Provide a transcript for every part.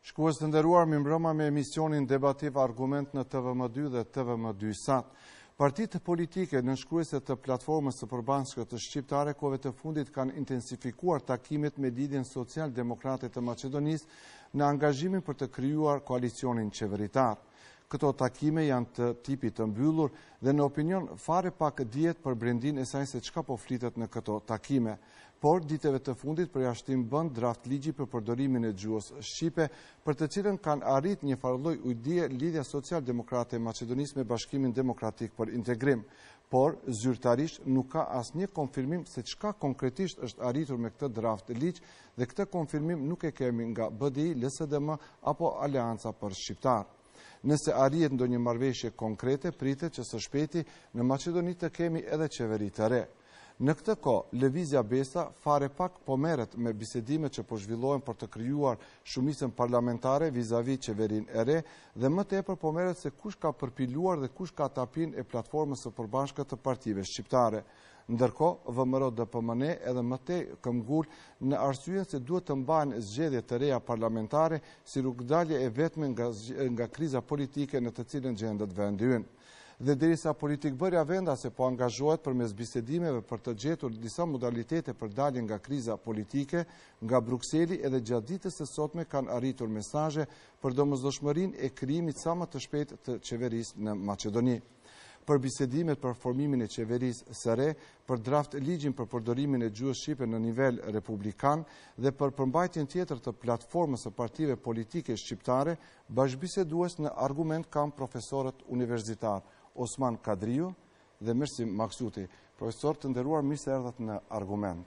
Shikues të nderuar, mirëmbrëma me emisionin Debativ Argument në TVM dy dhe TVM dy Sat. Partitë politike nënshkruese të platformës së përbashkët të shqiptare kohëve të fundit kanë intensifikuar takimet me lidhjen social-demokrate të Maqedonisë në angazhimin për të krijuar koalicionin qeveritar. Këto takime janë të tipit të mbyllur dhe në opinion fare pak dihet për brendinë e saj se çka po flitet në këto takime. Por, ditëve të fundit përjashtim bën draft-ligji për përdorimin e gjuhës shqipe, për të cilën kanë arrit njëfarë lloj ujdie Lidhja Social-Demokrate e Maqedonisë me Bashkimin Demokratik për Integrim. Por, zyrtarisht nuk ka asnjë konfirmim se çka konkretisht është arritur me këtë draft-ligj dhe këtë konfirmim nuk e kemi nga BDI, LSDM apo Aleanca për Shqiptarët. Nëse arrihet ndonjë marrëveshje konkrete, pritet që së shpejti në Maqedoni të kemi edhe qeveri të re. Në këtë kohë, Lëvizja Besa fare pak po merret me bisedimet që po zhvillohen për të krijuar shumicën parlamentare vizavi qeverinë e re dhe më tepër po merret se kush ka përpiluar dhe kush ka tapinë e platformës së përbashkët të partive shqiptare. Ndërkohë, VMRO-DPMNE edhe më tej këmbgul në arsyen se duhet të mbahen zgjedhje të reja parlamentare si rrugëdalje e vetme nga kriza politike në të cilën gjendet vendi ynë. Dhe derisa politikëbërja vendase po angazhohet përmes bisedimeve për të gjetur disa modalitete për daljen nga kriza politike, nga Brukseli edhe gjatë ditës së sotme kanë arritur mesazhe për domosdoshmërinë e krijimit sa më të shpejtë të qeverisë në Maqedoni. për bisedimet për formimin e qeverisë së re, për draft ligjin për përdorimin e gjuhës shqipe në nivel republikan dhe për përmbajtjen tjetër të platformës së partive politike shqiptare, bashkëbisedues në argument kam profesorët universitarë Osman Kadriu dhe Mersim Maksuti. Profesorë të nderuar, mirë se erdhët në argument.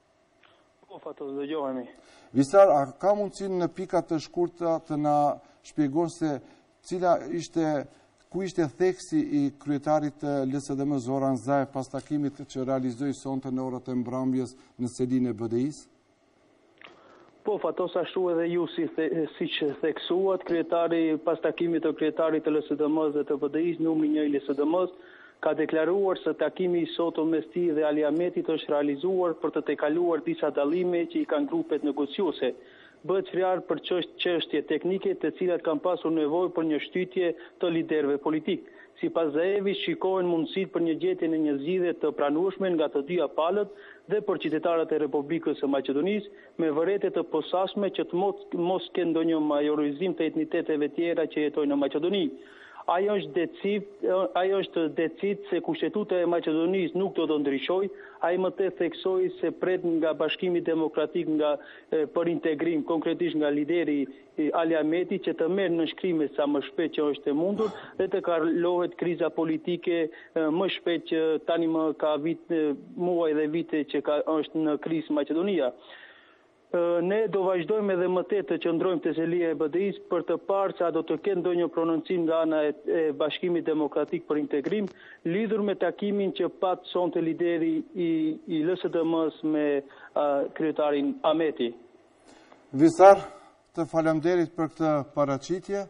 Po, Fatos, dëgjohemi. Visar, a ka mundësi në pika të shkurta të na shpjegon se cila ishte ku ishte theksi i kryetarit të LSDM Zoran Zaev pas takimit që realizoi sonte në orët e mbrëmjes në selinë e BDI-së? Po Fatos ashtu edhe ju si the, siç theksuat kryetari pas takimit të kryetarit të LSDM-së dhe të BDI-së numri 1 i LSDM-së ka deklaruar se takimi i sotëm mes tij dhe Ali Ahmetit është realizuar për të tejkaluar disa dallime që i kanë grupet negociuese. Bëhet fjalë për çësht, çështje teknike të cilat kanë pasur nevojë për një shtytje të liderëve politikë. Sipas Zaevit, shikohen mundësitë për një gjetje e një zgjidhje të pranueshme nga të dyja palët dhe për qytetarët e Republikës së Maqedonisë, me vërejtje të posaçme që të mos mos ketë ndonjë majorizim të etniteteve tjera që jetojnë në Maqedoni. Ai është decid, ai është decid se Kushtetuta e Maqedonisë nuk do të ndryshojë, ai më tej theksoi se pret nga Bashkimi Demokratik nga për integrim, konkretisht nga lideri i Ali Ahmeti që të marrë nënshkrimet sa më shpejt që është e mundur dhe të kalohet kriza politike më shpejt që tani më ka vit, muaj dhe vite që ka, është në krizë Maqedonia. Ne do vazhdojmë edhe më tej të qëndrojmë te selia e BDI-së për të parë se a do të ketë ndonjë prononcim nga ana e bashkimit demokratik për integrim, lidhur me takimin që pat sonte lideri i, i LSDM-së me uh, kryetarin Ahmeti. Visar, të faleminderit për këtë paraqitje.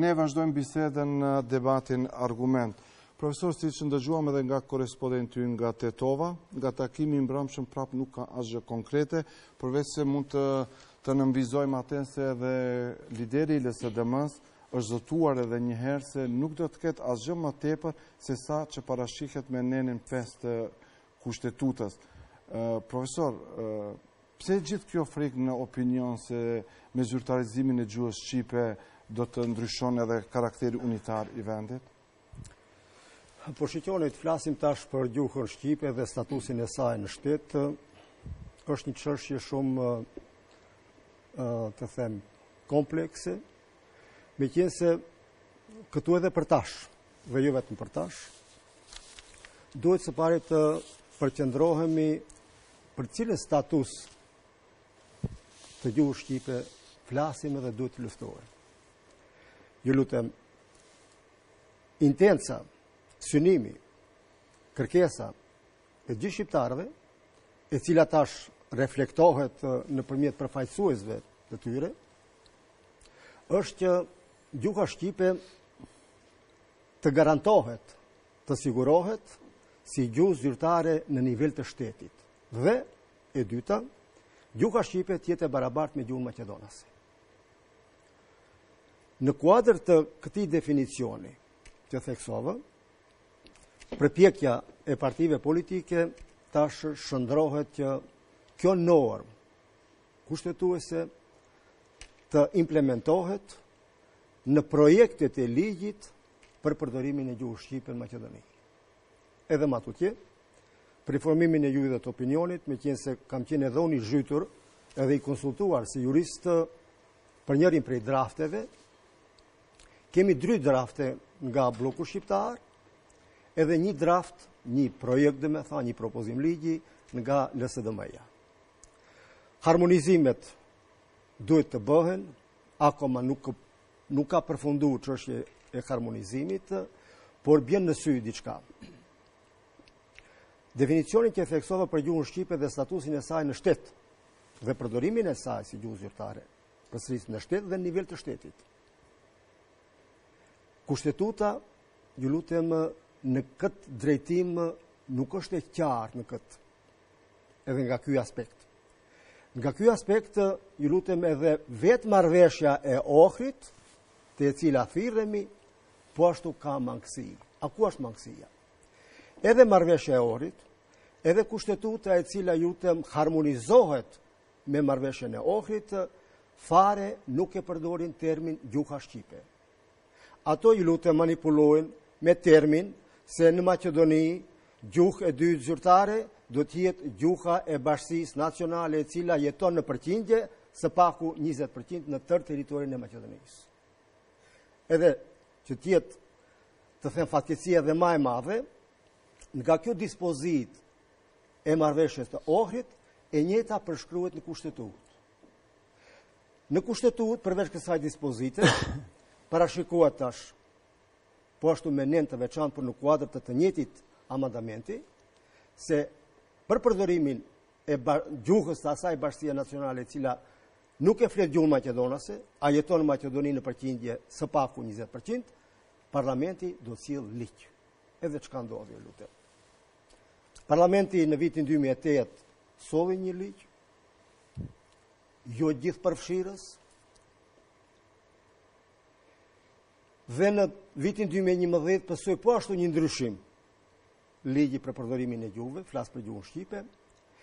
Ne vazhdojmë bisedën në debatin argument. Profesor, siç ndëgjuam edhe nga korrespondenti ynë nga Tetova, nga takimi i mbrëmshëm prapë nuk ka asgjë konkrete, përveç se mund të të nënvizojmë atë se edhe lideri i LSDM-së është zotuar edhe njëherë se nuk do të ketë asgjë më tepër sesa që parashihet me nenin 5 të kushtetutës. Profesor, Pse gjithë kjo frikë në opinion se me zyrtarizimin e gjuhës shqipe do të ndryshon edhe karakteri unitar i vendit? Po shiqoni, të flasim tash për gjuhën shqipe dhe statusin e saj në shtet, është një çështje shumë, të them, komplekse, meqenëse këtu edhe për tash, dhe jo vetëm për tash, duhet së pari të përqendrohemi Për cilin status të gjuhës shqipe flasim edhe duhet të luftohet. Ju lutem, intenca, synimi, kërkesa e gjithë shqiptarëve, e cila tash reflektohet nëpërmjet përfaqësuesve të tyre, është që gjuha shqipe të garantohet të sigurohet si gjuhë zyrtare në nivel të shtetit dhe e dyta, gjuha shqipe të jetë e barabartë me gjuhën maqedonase. Në kuadër të këtij definicioni që theksova, përpjekja e partive politike tash shndërrohet që kjo normë kushtetuese të implementohet në projektet e ligjit për përdorimin e gjuhës shqipe në Maqedoni. Edhe ma tutje, për informimin e juaj dhe të opinionit, meqenëse kam qenë edhe unë i zhytur edhe i konsultuar si jurist për njërin prej drafteve, kemi dy drafte nga bloku shqiptar, edhe një draft, një projekt domethënë, një propozim ligji nga LSDM-ja. Harmonizimet duhet të bëhen, akoma nuk Nuk ka përfundu çështja e harmonizimit, por bjen në sy diçka. Definicioni që e theksova për gjuhën shqipe dhe statusin e saj në shtet, dhe përdorimin e saj si gjuhë zyrtare, përsëris në shtet dhe në nivel të shtetit. Kushtetuta, ju lutem, në këtë drejtim nuk është e qartë në këtë edhe nga ky aspekt. Nga ky aspekt, ju lutem edhe vetë Marrëveshja e Ohrit, te e cila thirremi, po ashtu ka mangësi. A ku është mangësia? Edhe Marrëveshja e Ohrit, edhe Kushtetuta e cila ju lutem harmonizohet me Marrëveshjen e Ohrit, fare nuk e përdorin termin gjuha shqipe. Ato ju lutem manipulojnë me termin se në Maqedoni gjuhë e dytë zyrtare do të jetë gjuha e bashkësisë nacionale e cila jeton në përqindje së paku 20% në tërë territorin e Maqedonisë. Edhe që të jetë të them fatkeqësia edhe më e madhe nga kjo dispozitë e Marrëveshjes të Ohrit e njëjta përshkruhet në Kushtetutë. Në Kushtetutë, përveç kësaj dispozite, parashikohet tash po ashtu me nen të veçantë por në kuadër të të njëjtit amandamenti, se për përdorimin e gjuhës të asaj bashkësie nacionale e cila nuk e flet gjuhën maqedonase, a jeton në Maqedoni në përqindje së paku 20%, parlamenti do të sjellë ligj. Edhe çka ndodhi, ju lutem. Parlamenti në vitin 2008 solli një ligj, jo gjithëpërfshirës, dhe në vitin 2011 pësoi po ashtu një ndryshim ligji për përdorimin e gjuhëve, flas për gjuhën shqipe,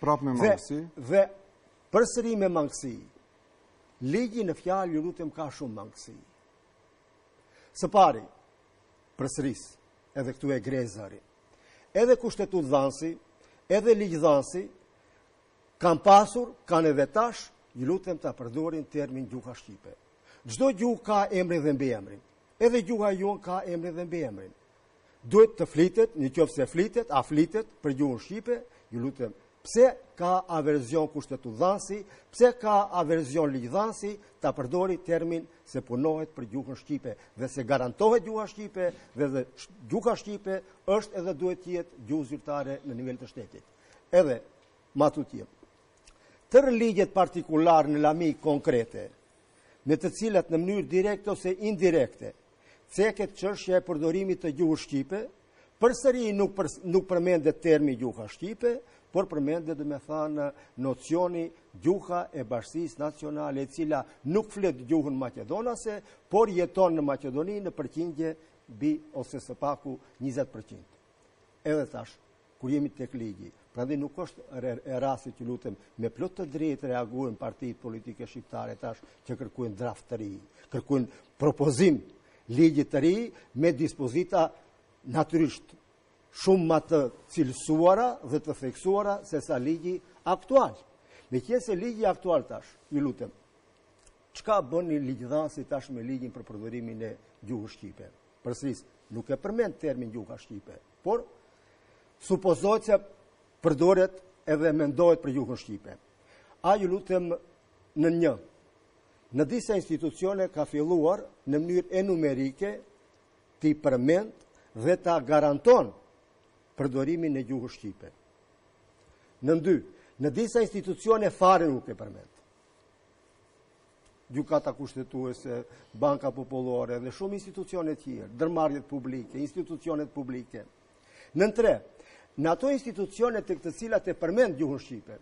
prapë me mangësi, dhe përsëri me mangësi, ligji në fjalë ju lutem ka shumë mangësi. Së pari, përsëris, edhe këtu e grezari, edhe kushtetutëdhënësi, edhe ligjdhënësi, Kanë pasur, kanë edhe tash, ju lutem ta përdorin termin gjuha shqipe. Çdo gjuhë ka emrin dhe mbiemrin. Edhe gjuha jonë ka emrin dhe mbiemrin. Duhet të flitet, në qoftë se flitet, a flitet për gjuhën shqipe, ju lutem pse ka averzion kushtetutëdhënësi, pse ka averzion ligjdhënësi, ta përdori termin se punohet për gjuhën shqipe, dhe se garantohet gjuha shqipe, dhe dhe gjuha shqipe është edhe duhet të jetë gjuhë zyrtare në nivel të shtetit. Edhe, ma tutje, tërë ligjet partikulare në lami konkrete, me të cilat në mënyrë direkte ose indirekte, ceket çështja e përdorimit të gjuhës shqipe, përsëri nuk, për, nuk përmendet termi gjuha shqipe, por përmendet domethanë nocioni gjuha e bashkësisë nacionale, e cila nuk flet gjuhën maqedonase, por jeton në Maqedoni në përqindje mbi ose së paku 20%. Edhe tash, kur jemi tek ligji. Prandaj nuk është e rastit ju lutem me plot të drejtë reagojnë partitë politike shqiptare tash që kërkojnë draft të ri, kërkojnë propozimligj të ri me dispozita natyrisht shumë ma të cilësuara dhe të theksuara sesa ligji aktual. Meqenëse ligji aktual tash, ju lutem, çka bën ligjdhënësi tash me ligjin për përdorimin e gjuhës shqipe? Përsëri, nuk e përmend termin gjuha shqipe, Por, supozohet se përdoret edhe mendohet për gjuhën shqipe. A ju lutem, nën një. Në disa institucione ka filluar në mënyrë enumerike t'i përmend dhe ta garanton përdorimin e gjuhës shqipe. Nën dy, në disa institucione fare nuk e përmend. Gjykata Kushtetuese, Banka Popullore dhe shumë institucione të tjera, ndërmarrjet publike, institucionet publike. Nën tre, në ato institucione tek të cilat e përmend gjuhën shqipe,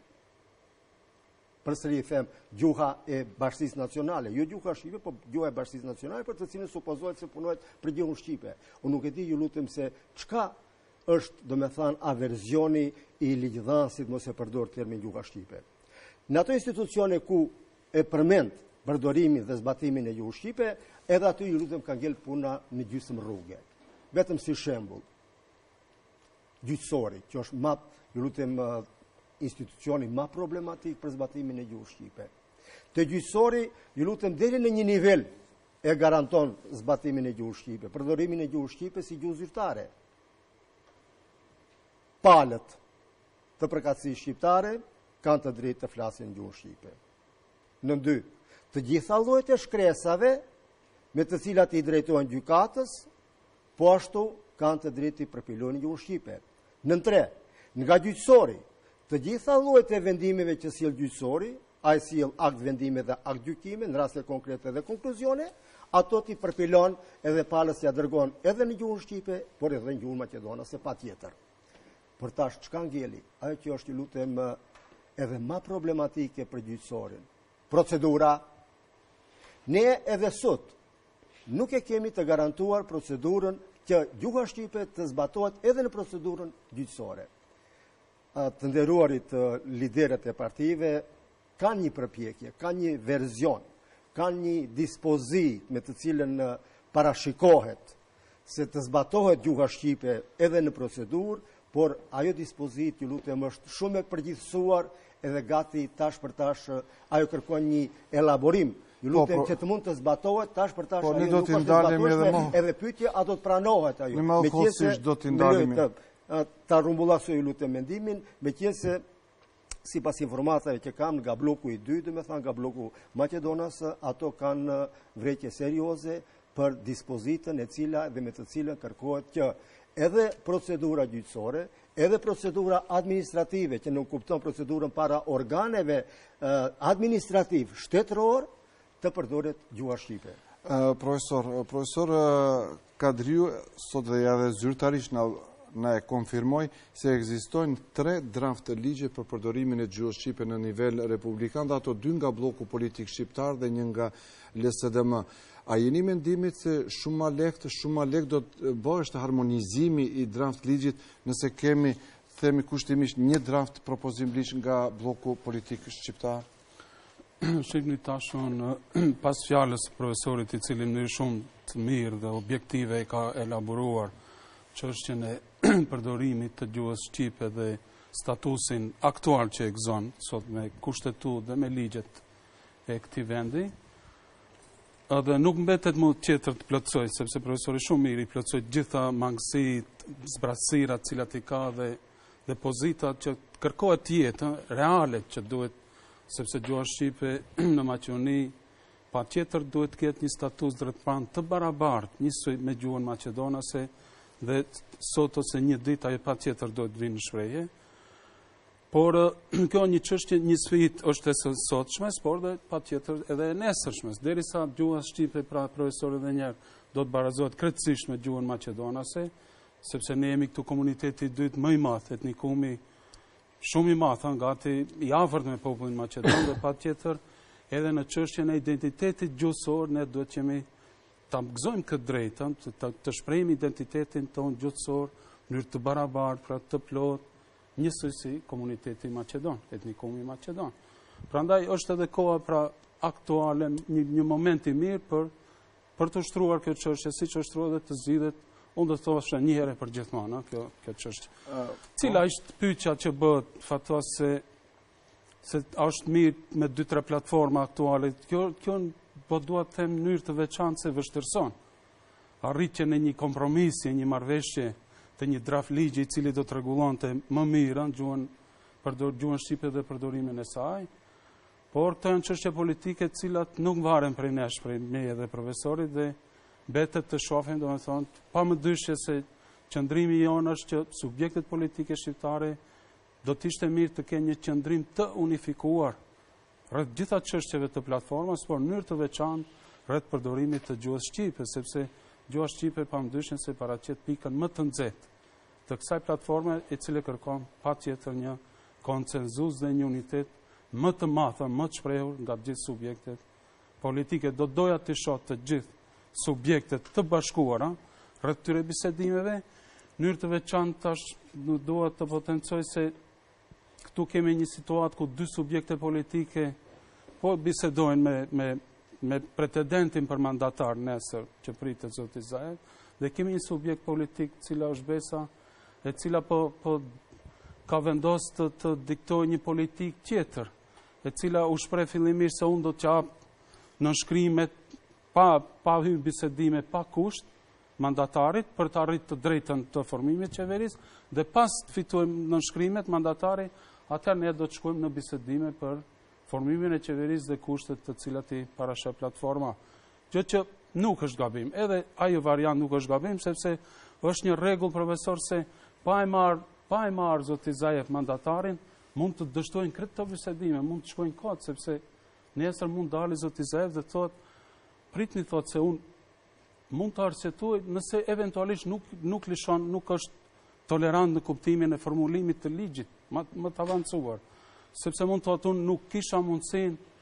përsëri them, gjuha e bashkësisë nacionale, jo gjuha shqipe, po gjuha e bashkësisë nacionale, për të cilën supozohet se punohet për gjuhën shqipe. Unë nuk e di, ju lutem se çka është, domethanë, averzioni i ligjdhënësit mos e përdor termin gjuha shqipe. Në ato institucione ku e përmend përdorimin dhe zbatimin e gjuhës shqipe, edhe aty ju lutem ka ngel puna në gjysmë rruge. Vetëm si shembull, gjyqësori, që është ma, ju lutem institucioni ma problematik për zbatimin e gjuhës shqipe. Te gjyqësori, ju lutem deri në një nivel e garanton zbatimin e gjuhës shqipe, përdorimin e gjuhës shqipe si gjuhë zyrtare. Palët, të përkatësisë shqiptare kanë të drejtë të flasin në gjuhën shqipe. Nën dy, të gjitha llojet e shkresave me të cilat i drejtohen gjykatës, po ashtu kanë të drejtë t'i përpilojnë në gjuhën shqipe. Nën tre, nga gjyqësori, të gjitha llojet e vendimeve që sjell gjyqësori, ai sjell aktvendime dhe aktgjykime në raste konkrete dhe konkluzione, ato t'i përpilon edhe palës ia dërgon edhe në gjuhën shqipe, por edhe në gjuhën maqedonase patjetër. Por tash çka ngeli? Ajo që është ju lutem edhe ma problematike për gjyqësorin. Procedura. Ne edhe sot nuk e kemi të garantuar procedurën që gjuha shqipe të zbatohet edhe në procedurën gjyqësore. Të nderuarit liderët e partive, kanë një përpjekje, kanë një verzion, kanë një dispozitë me të cilën parashikohet se të zbatohet gjuha shqipe edhe në procedurë, por ajo dispozitë ju lutem është shumë e përgjithësuar edhe gati tash për tash ajo kërkon një elaborim. Ju po, lutem po. që të mund të zbatohet tash për tash po, ajo nuk është të zbatohet edhe pyetje a do të pranohet ajo. Meqë se do të ndalemi. Ta rrumbullakosë ju lutem mendimin, meqë se sipas informatave që kam nga blloku i dytë, domethënë nga blloku maqedonas, ato kanë vërejtje serioze për dispozitën e cila dhe me të cilën kërkohet që edhe procedura gjyqësore, edhe procedura administrative që nënkupton procedurën para organeve administrativ shtetëror, të përdoret gjuha shqipe. Profesor, profesor Kadriu, sot Dehari dhe zyrtarisht na e konfirmoi se ekzistojnë tre draftligje për përdorimin e gjuhës shqipe në nivel republikan dhe ato dy nga blloku politik shqiptar dhe një nga LSDM. A jeni i mendimit se shumë ma lehtë, shumë ma lehtë do të bëheshte harmonizimi i draftligjit nëse kemi themi kushtimisht një draft propozim ligj nga blloku politik shqiptar? Shikni tash unë pas fjalës së profesorit i cili në shumë të mirë dhe objektive e ka elaboruar çështjen e përdorimit të gjuhës shqipe dhe statusin aktual që e gëzon sot me kushtetutë dhe me ligjet e këtij vendi edhe nuk mbetet më tjetër të plotësoj sepse profesori shumë mirë i plotësoi të gjitha mangësitë, zbrazëtirat të cilat i ka dhe dhe pozita që kërkohet të jetë reale që duhet sepse gjuha shqipe në Maqedoni patjetër duhet të ketë një status drejtpran të barabartë njësoj me gjuhën maqedonase dhe sot ose një ditë ajo patjetër do të vijë në shprehje. Por kjo një çështje, një sfidë është e së sotmes, por dhe patjetër edhe e së nesërmes. Derisa gjuha shqipe pra profesori edhe një herë do të barazohet krejtësisht me gjuhën maqedonase, Sepse ne jemi këtu komuniteti i dytë më i madh, etnikumi shumë i madh, thënë gati i afërt me popullin maqedon dhe patjetër edhe në çështjen e identitetit gjuhësor ne duhet të jemi ta gëzojmë këtë të drejtën, të, të shprehim identitetin tonë gjuhësor në mënyrë të barabartë, pra të plotë, njësoj si komuniteti maqedon, etnikumi maqedon. Prandaj është edhe koha pra aktuale një, një moment i mirë për për t'u shtruar kjo çështje, siç është shtruar dhe të zgjidhet, unë do të thosha një herë për gjithmonë, kjo kjo çështje. Cila po. është pyetja që bëhet Fatos se a është mirë me dy tre platforma aktuale. Kjo kjo po dua të them në mënyrë të veçantë se vështirëson arritjen e një kompromisi, një marrëveshjeje të një draftligji i cili do të rregullonte më mirë gjuhën përdor gjuhën shqipe dhe përdorimin e saj. Por këto janë çështje politike të cilat nuk varen prej nesh, prej meje dhe profesorit dhe mbetet të shofim, domethënë, pa mëdyshje se qëndrimi jonë është që subjektet politike shqiptare do të ishte mirë të kenë një qëndrim të unifikuar rreth gjitha çështjeve të platformës, por në mënyrë të veçantë rreth përdorimit të gjuhës shqipe, sepse gjuha shqipe pa mëdyshje se paraqet pikën më të nxehtë të kësaj platforme e cila kërkon patjetër një konsensus dhe një unitet më të madh, më të shprehur nga të gjithë subjektet politike. Do doja t'i shoh të gjithë subjektet të bashkuara rreth këtyre bisedimeve, në mënyrë të veçantë tash dua të potencoj se Këtu kemi një situatë ku dy subjekte politike po bisedojnë me, me, me pretendentin për mandatar nesër që pritet zoti Zaev, dhe kemi një subjekt politik i cili është Besa e cila po, po ka vendos të, të diktojë një politikë tjetër, e cila u shpreh fillimisht se unë do t'i jap nënshkrimet pa, pa hy në bisedime, pa kusht, mandatarit për të arrit të drejtën të formimit të qeverisë dhe pasi t'i fitojë nënshkrimet mandatari atëherë ne do të shkojmë në bisedime për formimin e qeverisë dhe kushtet të cilat i parasheh platforma. Gjë që nuk është gabim, edhe ajo variant nuk është gabim, sepse është një rregull profesor se pa e marrë, pa e marrë zoti Zaev mandatarin, mund të dështojnë krejt këto bisedime, mund të shkojnë kot, sepse nesër mund të dali zoti Zaev dhe të thotë, pritni thotë se unë Mund të arsyetohet nëse eventualisht nuk, nuk lishon, nuk është tolerant në kuptimin e formulimit të ligjit, më, më të avancuar. Sepse mund të thotë unë nuk kisha mundësinë,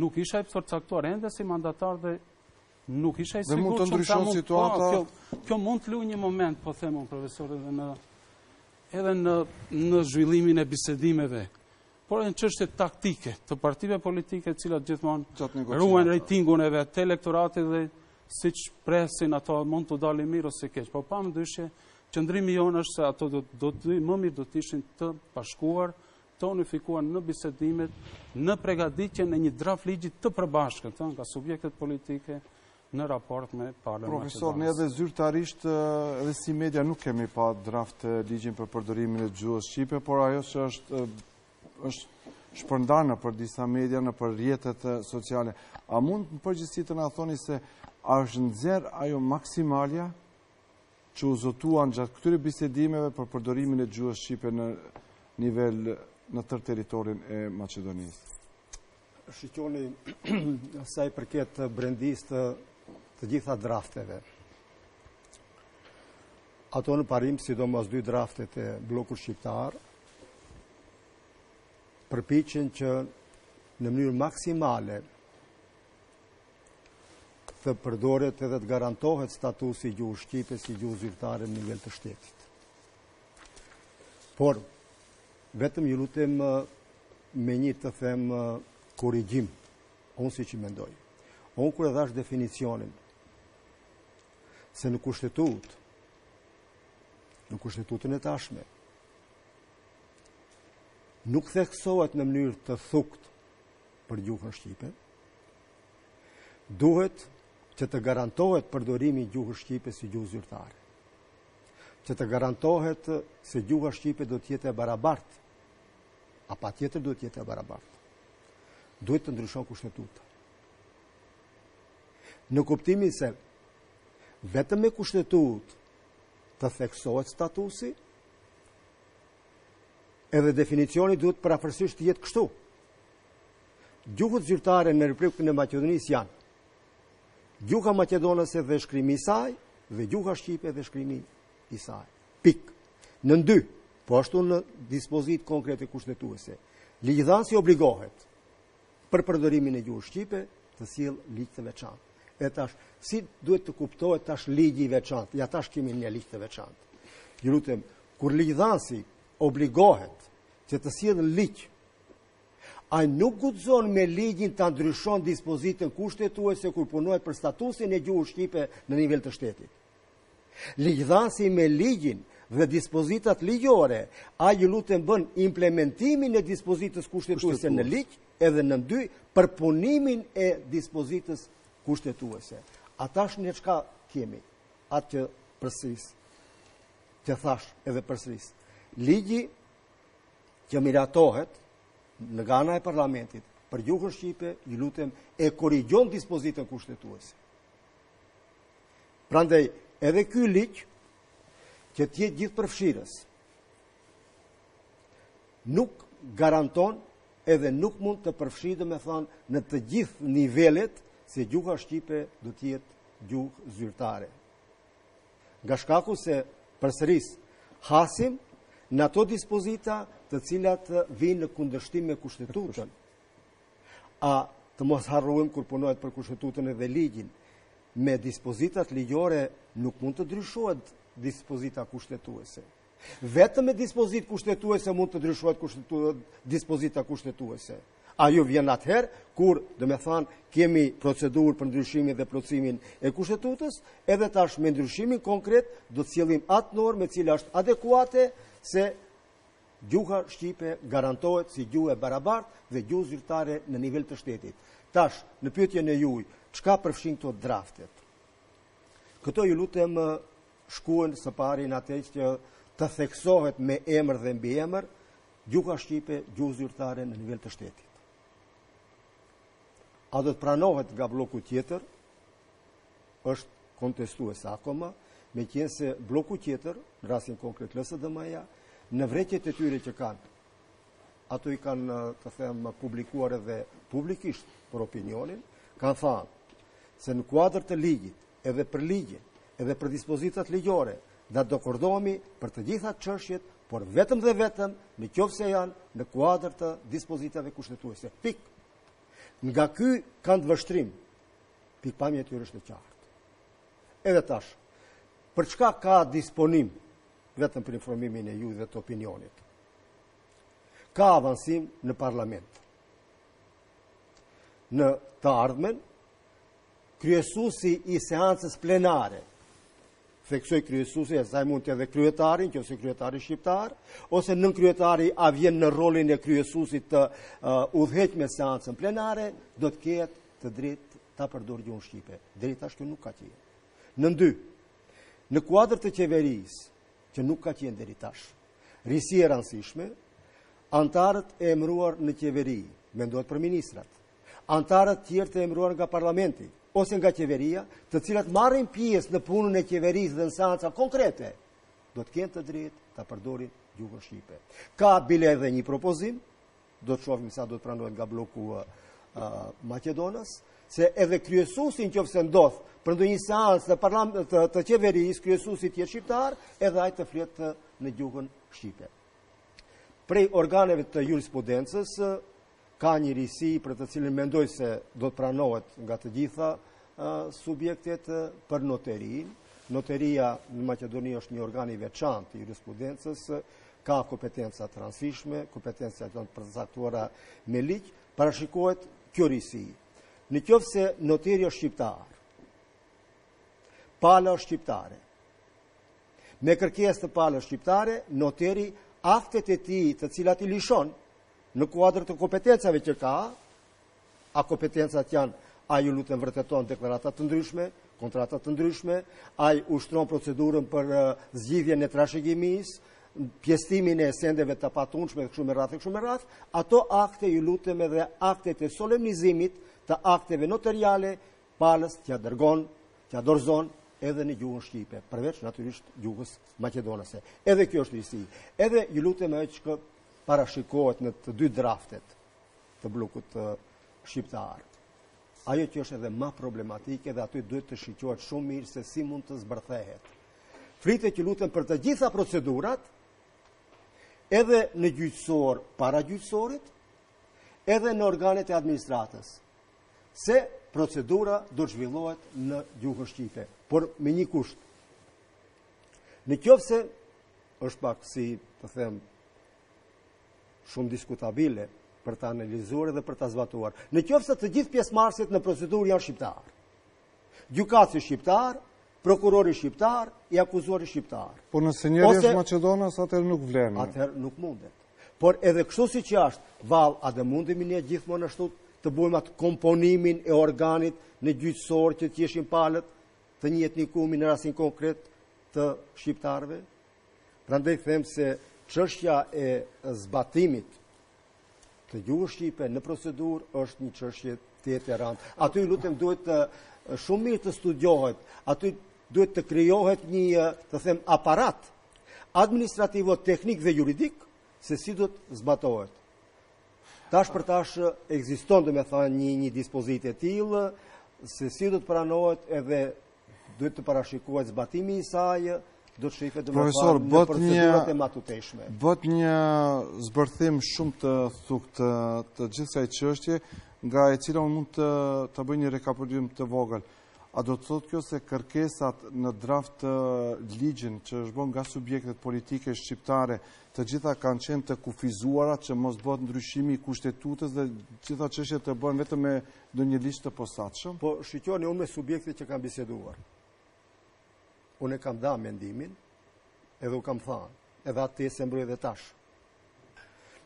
nuk isha i përcaktuar ende si mandatar dhe nuk isha i sigur që të mund të situata... Po, kjo, kjo mund të luajë një moment, po themon profesor, edhe në, edhe në, në zhvillimin e bisedimeve, Por janë çështje taktike të partive politike të cilat gjithmonë ruajnë rejtingun e vet të elektoratit dhe siç presin ato mund të dalin mirë ose keq. Po pa mëdyshje, qëndrimi jonë është se ato do të më mirë do të ishin të bashkuar, të unifikuar në bisedimet, në pregaditjen e një draftligjit të përbashkët, nga subjektet politike, në raport me palën maqedonase. Profesor, ne edhe zyrtarisht edhe si media nuk kemi pa draftligjin për përdorimin e gjuhës shqipe, por ajo që është është shpërndarë nëpër disa media, nëpër rrjetet sociale. A mund në përgjithësi të na thoni se a është nxjerrë ajo maksimalja që u zotuan gjatë këtyre bisedimeve për përdorimin e gjuhës shqipe në nivel në tërë territorin e Maqedonisë? Shiqoni sa i përket brendisë të të gjitha drafteve. Ato në parim, sidomos dy draftet e bllokut shqiptar, përpiqen që në mënyrë maksimale të përdoret edhe të garantohet statusi i gjuhës shqipe si gjuhë zyrtare në nivel të shtetit. Por, Vetëm ju lutem me një të them korrigjim, unë siç mendoj. Unë kur e dhashë definicionin, se në kushtetutë, në kushtetutën e tashme, nuk theksohet në mënyrë të thukët për gjuhën shqipe, duhet që të garantohet përdorimi i gjuhës shqipe si gjuhë zyrtare. që të garantohet se gjuha shqipe do të jetë e barabartë. A patjetër duhet të jetë e barabartë. Duhet të ndryshon kushtetuta. Në kuptimin se vetëm me kushtetutë të theksohet statusi, edhe definicioni duhet prafërsisht të jetë kështu. Gjuhët zyrtare në Republikën e Maqedonisë janë Gjuha maqedonase dhe shkrimi i saj dhe gjuha shqipe dhe shkrimi i saj. Pikë. Nën dy, po ashtu në dispozitë konkrete kushtetuese, ligjdhanësi obligohet për përdorimin e gjuhës shqipe të sjell ligj të veçantë. E tash, si duhet të kuptohet tash ligji i veçantë? Ja tash kemi një ligj të veçantë. Ju lutem, kur ligjdhanësi obligohet që të sjell ligj Ai nuk guxon me ligjin ta ndryshon dispozitën kushtetuese kur punohet për statusin e gjuhës shqipe në nivel të shtetit. Ligjdhanësi me ligjin dhe dispozitat ligjore, ai ju lutem bën implementimin e dispozitës kushtetuese në ligj edhe nën dy përpunimin e dispozitës kushtetuese. A tash ne çka kemi atë që përsëris, që thashë edhe përsëris. Ligji që miratohet nga ana e parlamentit për gjuhën shqipe, ju lutem, e korrigjon dispozitën kushtetuese. Prandaj, edhe ky ligj që të jetë gjithëpërfshirës, nuk garanton edhe nuk mund të përfshijë domethënë në të gjithë nivelet se gjuha shqipe do të jetë gjuhë zyrtare. Nga shkaku se, përsëris, hasim në ato dispozita të cilat vijnë në kundërshtim me kushtetutën. A të mos harrojmë kur punohet për kushtetutën dhe ligjin, me dispozitat ligjore nuk mund të ndryshohet dispozita kushtetuese. Vetëm me dispozitë kushtetuese mund të ndryshohet dispozita kushtetuese. Ajo vjen atëherë kur, domethënë, kemi procedurë për ndryshimin dhe plotësimin e kushtetutës, edhe tash me ndryshimin konkret do të sjellim atë normë e cila është adekuate se gjuha shqipe garantohet si gjuhë e barabartë dhe gjuhë zyrtare në nivel të shtetit. Tash, në pyetjen e juaj, çka përfshin këto draftet? Këto ju lutem shkojnë së pari në atë që të theksohet me emër dhe mbiemër, gjuha shqipe, gjuhë zyrtare në nivel të shtetit. A do të pranohet nga blloku tjetër, është kontestuese akoma, meqenëse blloku tjetër, në rasin konkret LSDM-ja, në zotimet e tyre që kanë, ato i kanë, të them, publikuar edhe publikisht për opinionin, kanë thanë se në kuadër të ligjit, edhe për ligjin, edhe për dispozitat ligjore, do të dakordohemi për të gjitha çështjet, por vetëm dhe vetëm në qoftë se janë në kuadër të dispozitave kushtetuese. Pik, nga ky këndvështrim, pikëpamjet janë shumë të qarta. Edhe tash, për çka ka disponim vetëm për informimin e juaj dhe të opinionit. Ka avansim në parlament. Në të ardhmen, kryesusi i seancës plenare, theksoj kryesusi e saj mund të jetë kryetari, në qoftë se kryetari shqiptar, ose nënkryetari, a vjen në rolin e kryesusit të udhëheqë me seancën plenare, do të ketë të drejtë ta përdorë gjuhën shqipe. Deri tash kjo nuk ka qenë. Nën dy, Në kuadër të qeverisë, që nuk ka qenë deri tash, risi e rëndësishme, anëtarët e emëruar në qeveri, mendohet për ministrat, anëtarët tjerë të emëruar nga parlamenti ose nga qeveria, të cilat marrin pjesë në punën e qeverisë dhe në seanca konkrete, do të kenë të drejtë ta përdorin gjuhën shqipe. Ka bile edhe një propozim do të shofim sa do të pranohet nga blloku maqedonas, se edhe kryesuesi në qoftë se ndodh për ndonjë seancë të, parlam, të, të qeverisë, kryesuesi të jetë shqiptar, edhe ai të flet në gjuhën shqipe. Prej organeve të jurisprudencës, ka një risi për të cilën mendoj se do të pranohet nga të gjitha subjektet për noterinë. Noteria në Maqedoni është një organ i veçantë i jurisprudencës, ka kompetenca të rëndësishme, kompetenca të përcaktuara me ligj, parashikohet kjo risi. Në qoftë se noteri është shqiptar, pala është shqiptare. Me kërkesë të palës shqiptare, noteri aktet e tij, të cilat i lishon në kuadër të kompetencave që ka, A kompetencat janë, ai ju lutem vërteton deklarata të ndryshme, kontrata të ndryshme, ai ushtron procedurën për zgjidhjen e trashëgimisë, pjesëtimin e sendeve të patundshme dhe kështu me radhë, kështu me radhë, ato akte ju lutem edhe aktet e solemnizimit të akteve notariale, palës t'ia dërgon, t'ia dorëzon edhe në gjuhën shqipe, përveç natyrisht gjuhës maqedonase. Edhe kjo është risi. Edhe ju lutem ajo që parashikohet në të dy draftet, të bllokut shqiptar. Ajo që është edhe ma problematike dhe aty duhet të shiqohet shumë mirë se si mund të zbërthehet. Flitet ju lutem për të gjitha procedurat, edhe në gjyqësor para gjyqësorit, edhe në organet e administratës, se procedura do të zhvillohet në gjuhën shqipe, por me një kusht. Në qoftë se, është pak si, të them, shumë diskutabile për ta analizuar dhe për ta zbatuar. Në qoftë se të gjithë pjesëmarrësit në procedurë janë shqiptarë. Gjykatësi shqiptar, prokurori shqiptar, i akuzuari shqiptar. Po nëse njëri është maqedonas, atëherë nuk vlen. Atëherë nuk mundet. Por edhe kështu siç është, vallë a do mundemi ne gjithmonë ashtu të bëjmë atë komponimin e organit në gjyqësor që të jeshin palët të një etnikumi në rastin konkret të shqiptarëve? Prandaj them se çështja e zbatimit të gjuhës shqipe në procedurë është një çështje tejet e rëndë. Aty lutem duhet shumë mirë të studiohet, aty duhet të krijohet një, të them, aparat administrativo-teknik dhe juridik se si do të zbatohet. Tash për tash ekziston domethënë një një dispozitë e tillë se si do të pranohet edhe Duhet të parashikohet zbatimi i saj, do të shifet dhe më në procedurat e mëtutjeshme. Bëtë një zbërthim shumë të thukët të gjithë kësaj çështje, nga e cila unë mund ta, ta bëj një rekapitulim të vogël. A do të thotë kjo se kërkesat në draftligjin që është bërë nga subjektet politike shqiptare të gjitha kanë qenë të kufizuara që mos bëhet ndryshimi i kushtetutës dhe gjitha çështjet të bëhen vetëm me ndonjë ligj të posaçëm. Po, shiqoni, unë me subjektet që kam biseduar. Unë e kam dhanë mendimin, edhe u kam thanë, edhe atë tezë e mbroj edhe tash.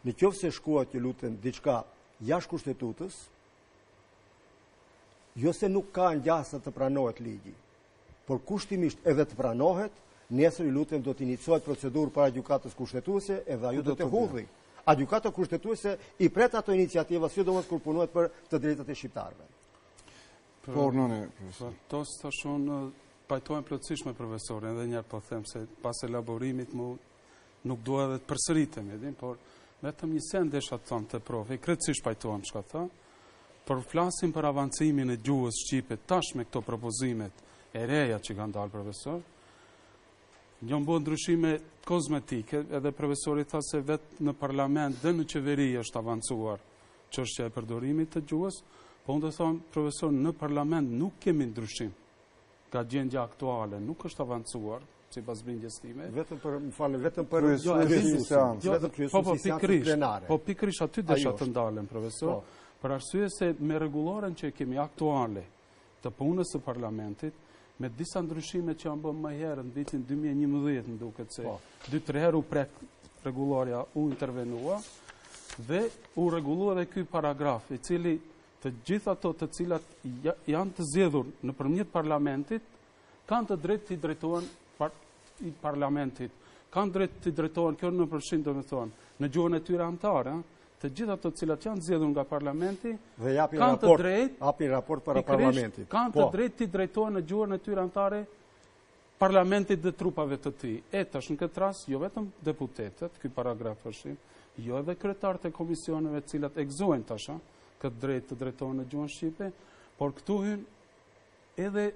Në qoftë se shkohet, ju lutem, diçka jashtë kushtetutës, jo se nuk ka gjasa të pranohet ligji, por kushtimisht edhe të pranohet, nesër ju lutem do të inicohet procedurë para Gjykatës Kushtetuese edhe ajo do ta hudhi. A Gjykata Kushtetuese i pret ato iniciativa, sidomos kur punohet për të drejtat e shqiptarëve. Urdhëroni, profesor. Po, tash unë pajtohem plotësisht me profesorin edhe një herë po them se pas elaborimit më Nuk dua edhe të përsëritem, e din, por vetëm një send desha të them te profi, krejtësisht pajtohem çka tha, por flasim për avancimin e gjuhës Shqipe tash me këto propozimet e reja që kanë dalë profesor, janë bo ndryshime kozmetike, edhe profesori tha se vetë në parlament dhe në qeveri është avancuar çështja e përdorimit të gjuhës, po unë them, profesor, në parlament nuk kemi ndryshim. Nga gjendja aktuale nuk është avancuar, sipas bindjes time. Vetëm për, më falë, vetëm për kryesuesin e seancës, vetëm kryesuesin e seancës, po, po, pikërisht, po pikërisht aty desha të ndalem, profesor, po. për arsye se me rregulloren që e kemi aktuale të punës së parlamentit, me disa ndryshime që janë bërë më herët në vitin 2011, më duket se po. dy tre herë u prek rregullorja u intervenua dhe u rregullua edhe ky paragraf, i cili Të gjitha ato të cilat janë të zgjedhur nëpërmjet parlamentit kanë të drejtë t'i drejtohen parlamentit. Kanë të drejtë t'i drejtohen kjo nënpërfshin domethënë në gjuhën e tyre amtare, të gjitha ato të cilat janë të zgjedhur nga parlamenti dhe japin kanë raport, të drejtë japin raport para parlamentit. Kanë të po. drejtë t'i drejtohen në gjuhën e tyre amtare Parlamentit dhe trupave të tij, e tash në këtë rast jo vetëm deputetët, ky paragraf përfshin, jo edhe kryetarët e komisioneve të cilat e gëzojnë tash, ha, këtë drejtë të drejtohen në gjuhën shqipe, por këtu hyn edhe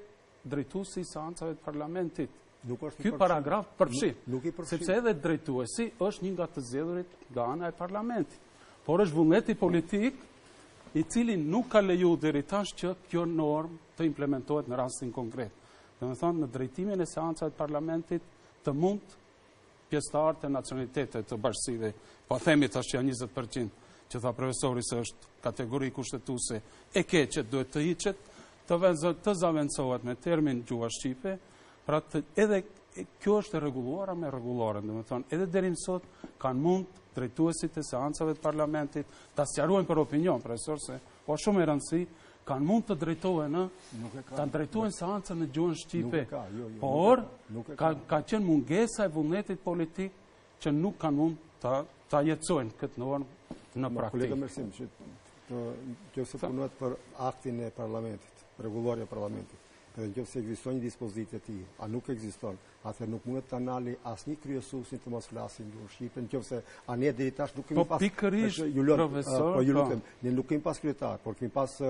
drejtuesi i seancave të parlamentit. Nuk është Ky paragraf përfshin. Nuk, i përfshin. Sepse edhe drejtuesi është një nga të zgjedhurit nga ana e parlamentit. Por është vullneti politik i cili nuk ka leju deri tash që kjo normë të implementohet në rastin konkret. Domethënë në drejtimin e seancave të parlamentit të mund pjesëtarë të nacionaliteteve të bashkësive, po themi tash që janë 20%, që tha profesori se është kategori kushtetuese e keqe duhet të hiqet, të vëzë të zëvendësohet me termin gjuha shqipe, pra të, edhe kjo është e rregulluar me rregulloren, domethënë, edhe deri më sot kanë mund drejtuesit e seancave të parlamentit ta sqarojmë për opinion, profesor se Po shumë e rëndësi, kanë mund të drejtojnë, në, ta drejtojnë seancën në gjuhën shqipe, jo, jo, por ka, ka qenë mungesa e vullnetit politik që nuk kanë mund të, ta jetësojnë këtë normë në praktikë. Kolega Mersim, në qoftë se punohet për aktin e parlamentit, rregullorja e parlamentit, edhe në qoftë se ekziston një dispozitë e tillë, a nuk ekziston, atëherë nuk mundet ta ndali asnjë kryesuesin të mos flasë në gjuhën shqipe, në qoftë se, a ne deri tash nuk kemi po, pas Po pikërisht profesor, po ju po. lutem, ne nuk kemi pas kryetar, por kemi pas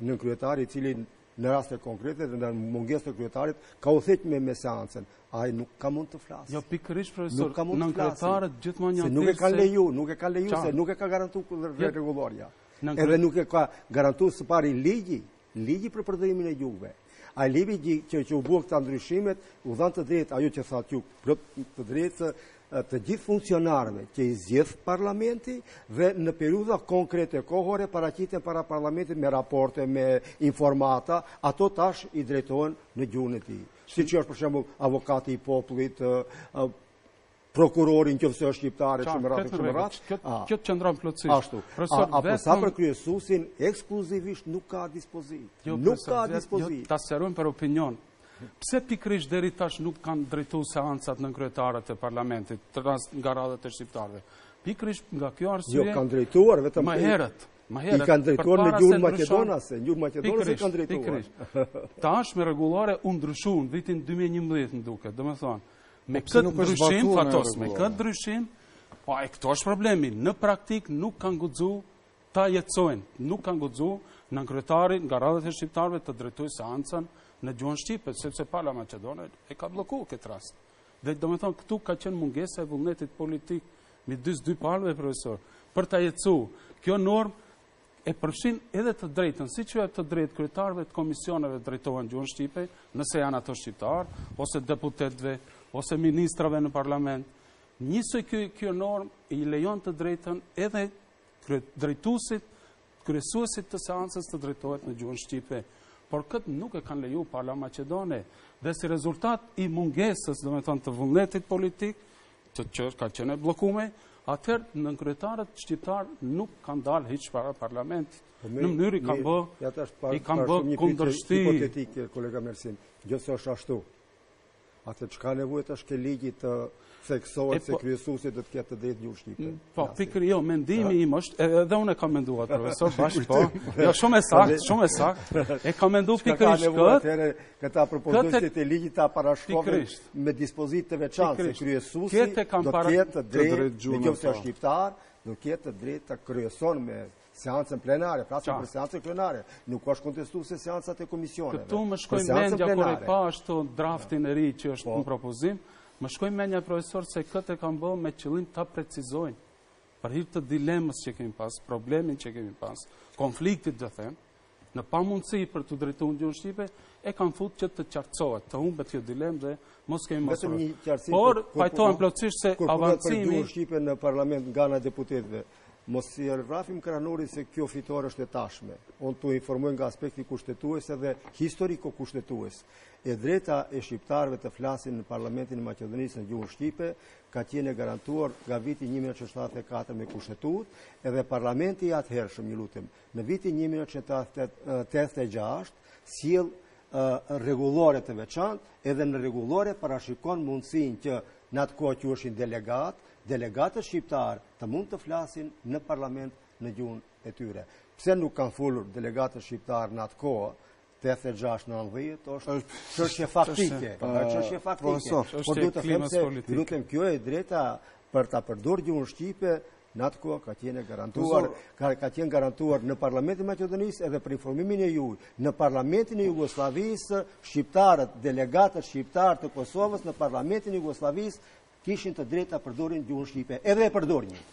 nënkryetar i cili në raste konkrete dhe në mungesë të kryetarit ka udhëheq me me seancën. Ai nuk ka mund të flasë. Jo pikërisht profesor, nuk ka mund të flasë. Nënkryetarët gjithmonë janë nuk e kanë leju, nuk e kanë leju se nuk e ka garantu rregullorja. Edhe nuk e ka garantu së pari ligji Ligji për përdorimin e gjuhëve. Ai ligji që, që, që u bënë këta ndryshimet, u dhanë të drejtë, ajo që thatë ju, plot të drejtë, të, të gjithë funksionarëve që i zgjedh parlamenti dhe në periudha konkrete kohore paraqiten para parlamentit me raporte, me informata, ato tash i drejtohen në gjuhën e tij. Siç është për shembull avokati i popullit, prokurori në qoftë se është shqiptar e shumë rrallë, shumë rrallë. Kjo të qëndron plotësisht. Ashtu, a për sa për kryesuesin, ekskluzivisht nuk ka dispozitë. Jo, nuk ka jo, dispozitë. Ta sqarojmë për opinion. Pse pikërisht deri tash nuk kanë drejtu seancat nënkryetarët e parlamentit, të rras nga radhët e shqiptarëve? Pikërisht nga kjo arsye... Jo, kanë drejtuar, vetëm... Ma herët, ma herët... I kanë drejtuar në gjuhën maqedonase, në gjuhën maqedonase i kanë drejtuar. Pikërisht, pikërisht. Tash me rregullore u ndryshu në vitin 2011 më duket, domethënë, Me këtë ndryshim, Fatos, me këtë ndryshim, po e këtu është problemi, në praktikë nuk kanë guxu ta jetësojnë, nuk kanë guxu nënkryetari nga radhët e shqiptarëve të drejtojë seancën në gjuhën shqipe, sepse pala maqedone e ka blloku këtë rast. Dhe domethënë, këtu ka qenë mungesa e vullnetit politik, midis dy palëve, profesor, për ta jetësu. Kjo normë, e përfshin edhe të drejtën, siç e të drejtë kryetarëve të komisioneve drejtohen gjuhën shqipe, nëse janë ato shqiptarë, ose deputetëve, ose ministrave në parlament. Njësoj kjo, kjo normë i lejon të drejtën edhe drejtuesit, kryesuesit të seancës të drejtohet në gjuhën shqipe. Por këtë nuk e kanë leju pala maqedone, dhe si rezultat i mungesës, domethënë të vullnetit politik, që që ka qenë e blokume, atëherë nënkryetarët shqiptarë nuk kanë dalë hiç para parlamentit. Po në mënyrë kanë bë, i kanë bë kundërshti. Hipotetik, kolega Mersin, gjithë është ashtu. Atë që ka nevojë është te ligji të theksohet se po- kryesuesi do të ketë të drejtë në shqip. Po, pikërisht, jo, mendimi im është, edhe unë e kam menduar, profesor, bash, po, jo, shumë e saktë, shumë e saktë, e kam mendu pikërisht këtë, Këta propozojësit e ligjit ta parashikojnë me dispozitë të veçantë se kryesuesi do ketë të drejtë në qoftë shqiptar, do ketë të drejtë të kryeson me seancën plenare, flasim për seancën plenare, nuk është kontestuese seancat e komisioneve. Këtu më shkoi mendja kur e pashë ashtu draftin e ri që është po. në propozim, më shkoi mendja profesor se këtë e kanë bë me qëllim ta precizojnë, për hir të dilemës që kemi pas, problemin që kemi pas, konfliktit do të them, në pamundësi për të drejtuar në gjuhën shqipe, e kanë fut që të qartësohet, të humbet kjo dilemë dhe mos kemi më shumë. Por pajtohem plotësisht se avancimi për gjuhën shqipe në parlament nga ana e deputetëve, mos i rrahim kraharorit se kjo fitore është e tashme. Unë të informoj nga aspekti kushtetues edhe historiko kushtetues. E drejta e shqiptarëve të flasin në parlamentin e Maqedonisë në gjuhën shqipe, ka qenë e garantuar nga viti 1974 me kushtetutë, edhe parlamenti i atëhershëm, ju lutem, në vitin 1986 sjell rregullore të veçantë, edhe në rregullore parashikon mundësinë që në atë kohë quheshin delegatë, delegatët shqiptarë të mund të flasin në parlament në gjuhën e tyre. Pse nuk kanë folur delegatët shqiptarë në atë kohë 86 në 90, është çështje faktike, çështje faktike, por du të them se, ju lutem kjo e drejta për ta përdor gjuhën shqipe, në atë kohë ka qenë e garantuar, ka qenë e garantuar në Parlamentin e Maqedonisë edhe për informimin e juaj, në Parlamentin e Jugosllavisë, shqiptarët, delegatët shqiptarë të Kosovës, në Parlamentin e Jugosllavisë, kishin të drejtë ta përdorin gjuhën shqipe, edhe e përdornin.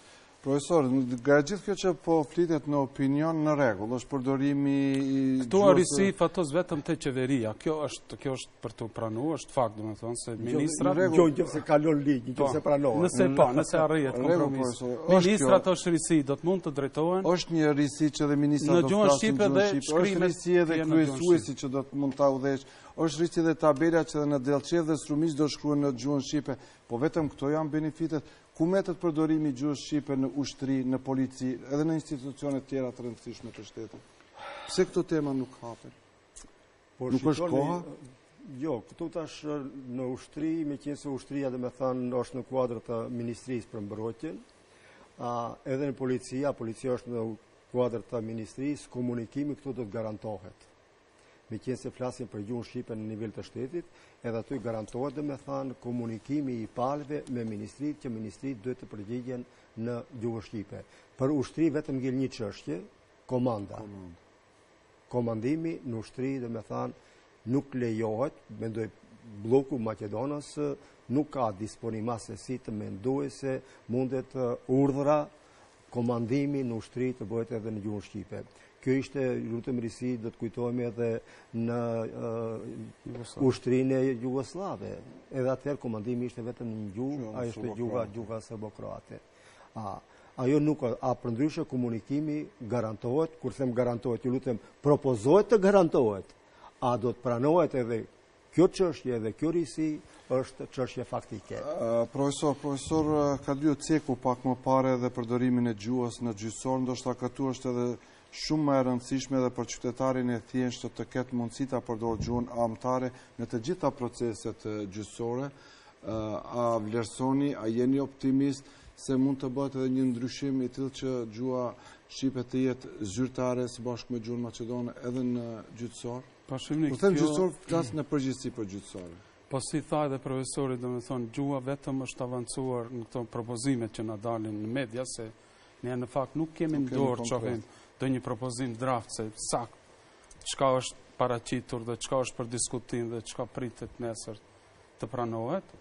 Profesor, nga gjithë kjo që po flitet në opinion në rregull, është përdorimi i gjuhës... Këtu ka risi Fatos vetëm te qeveria, kjo është, kjo është për ta pranu, është fakt, domethënë, se ministra... Në rregull, kjo nëse kalon ligji, kjo po, nëse pranohet. Nëse pa, po, nëse arrihet kompromis. Ministrat është risi, do të mund të drejtohen... është një risi që dhe ministrat do të flasin gjuhën shqipe, është risi edhe kryesuesi që do të mund të udhëheqë Është risi dhe tabela që dhe në Dellçevë dhe Strumicë do shkruhen në gjuhën shqipe, po vetëm këto janë benefitet, ku mbetet përdorimi i gjuhës shqipe në ushtri, në polici, edhe në institucione tjera të rëndësishme të shtetit. Pse këto tema nuk hapen? Po, nuk është koha? Jo, këtu tash në ushtri, meqenëse ushtria domethanë është në kuadrë të Ministrisë për mbrojtje, edhe në polici, policia është në kuadrë të Ministrisë, komunikimi këtu do të garantohet. Meqenëse flasim për gjuhën shqipe në nivel të shtetit, edhe aty garantohet domethanë komunikimi i palëve me ministritë që ministrit duhet të përgjigjen në gjuhën shqipe. Për ushtri vetëm ngel një çështje, komanda. Komandimi në ushtri domethanë nuk lejohet, mendoj blloku maqedonas nuk ka disponim assesi të mendoj se mundet urdhra komandimi në ushtri të bëhet edhe në gjuhën shqipe. Kjo ishte ju lutem risi do të kujtohemi edhe në ushtrinë e jugosllave. Edhe atëherë komandimi ishte vetëm në gjuhë, a ishte gjuha, gjuha serbo-kroate. A, ajo nuk, a përndryshe komunikimi garantohet, kur them garantohet, ju lutem, propozohet të garantohet, a do të pranohet edhe Kjo çështje dhe kjo risi është çështje faktike. Profesor, profesor Kadriu ceku pak më parë edhe përdorimin e gjuhës në gjyqësor, ndoshta këtu është edhe shumë më e rëndësishme dhe për qytetarin e thjeshtë të ketë mundësi ta përdorë gjuhën amtare në të gjitha proceset gjyqësore. A vlerësoni, a jeni optimist se mund të bëhet edhe një ndryshim i tillë që gjuha shqipe të jetë zyrtare së bashku me gjuhën maqedone edhe në gjyqësor? Kur them gjyqësor, flas në përgjithësi për gjyqësorin. Po si tha edhe profesori, domethonë, gjuha vetëm është avancuar në këto propozime që na dalin në media, se ne në fakt nuk kemi në dorë që kemi ndonjë propozim draft, se sakt, çka është paraqitur dhe çka është për diskutim dhe çka pritet nesër të pranohet,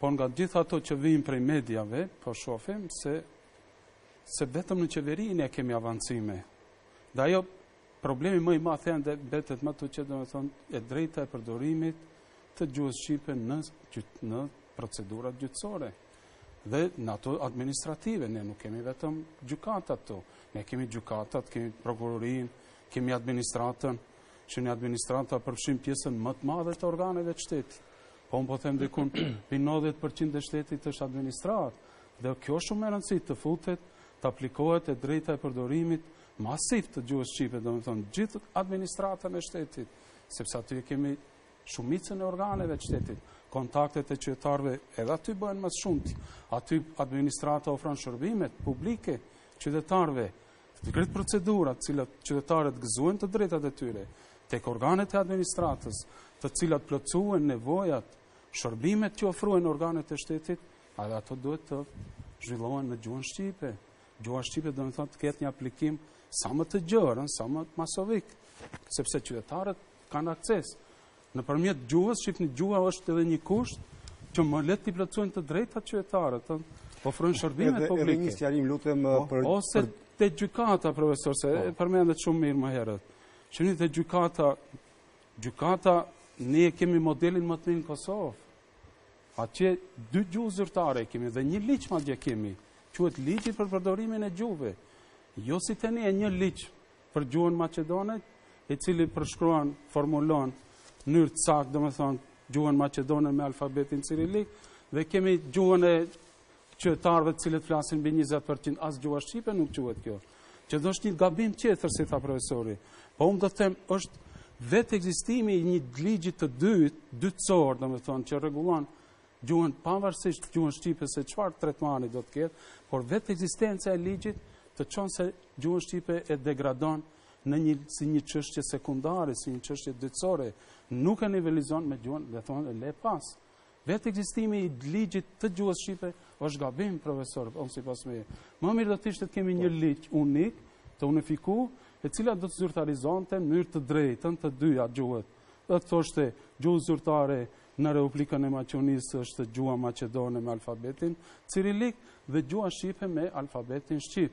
por nga gjitha ato që vijnë prej mediave, po shofim, se vetëm në qeveri kemi avancime. Dhe ajo Problemi më i madh them edhe mbetet më tej domethonë e drejta e përdorimit të gjuhës shqipe në procedurat gjyqësore dhe në ato administrative, ne nuk kemi vetëm gjykatat, ne kemi gjykatat, kemi prokurorinë, kemi administratën, që administrata përfshin pjesën më të madhe të organeve të shtetit. Po unë po them dikun 90% e shtetit është administratë, dhe kjo shumë me rëndësi të futet, të aplikohet e drejta e përdorimit masiv të gjuhës shqipe, domethonë, n'gjithë administratën e shtetit, sepse aty e kemi shumicën e organeve të shtetit, kontaktet e qytetarëve edhe aty bëhen më shumti, aty administrata ofron shërbimet publike qytetarëve, te krejt procedurat cilat qytetarët gëzuen të drejtat e tyre, tek organet e administratës, të cilat plotësuen nevojat, shërbimet që ofruen organet e shtetit, edhe ato duhet të zhvillohen në gjuhën shqipe. Gjuha shqipe domethënë të ketë një aplikim sa më të gjerë, sa më masovik, sepse qytetarët kanë akses nëpërmjet gjuhës shqipe, gjuha është edhe një kusht që më lehtë t'i plotësojnë të drejtat qytetarët, ofrojnë shërbimet publike. Edhe një sqarim lutem po, për... Ose te gjykata, profesor, se e përmendët shumë mirë më herët. Se te gjykata, gjykata, ne kemi modelin më të mirë në Kosovë. Atje dy gjuhë zyrtare kemi dhe një ligj madje kemi, quhet ligji për përdorimin e gjuhëve. Jo si tani është një ligj për gjuhën maqedone, i cili përshkruan, formulon në mënyrë të saktë, domethënë gjuhën maqedone me alfabetin cirilik dhe kemi gjuhën e Qytetarëve të cilët flasin mbi 20% as gjuha shqipe nuk quhet kjo. Që do është një gabim tjetër si tha profesori. Po unë do të them është vetë ekzistimi i një ligji të dytë, dytësor, domethënë që rregullon gjuhën pavarësisht gjuhën shqipe se çfarë tretmani do të ketë, por vetë ekzistenca e ligjit të çon se gjuhën shqipe e degradon në një si një çështje sekundare, si një çështje dytësore, nuk e nivelizon me gjuhën, domethënë e lë pas. Vetë ekzistimi i ligjit të gjuhës shqipe është gabim profesor, unë sipas meje. Më mirë do të ishte të kemi një po. ligj unik, të unifiku, e cila do të zyrtarizonte në mënyrë të drejtë të dyja gjuhët. Do të thoshte gjuhë zyrtare në Republikën e Maqedonisë është gjuha maqedone me alfabetin cirilik dhe gjuha shqipe me alfabetin shqip.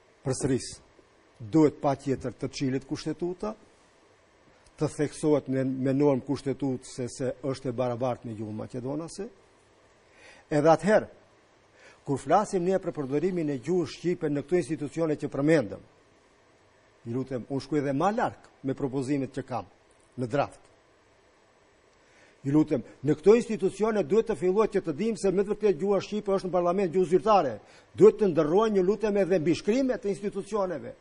përsëris, duhet patjetër të çilet kushtetuta, të theksohet me, me normë kushtetute se se është e barabartë me gjuhën maqedonase. Edhe atëherë, kur flasim ne për përdorimin e gjuhës shqipe në këto institucione që përmendëm, ju lutem, unë shkoj edhe ma larg me propozimet që kam në draft. Ju lutem, në këto institucione duhet të fillohet që të dimë se me të vërtetë gjuha shqipe është në parlament gjuhë zyrtare. Duhet të ndërrohen, ju lutem, edhe mbishkrimet e institucioneve.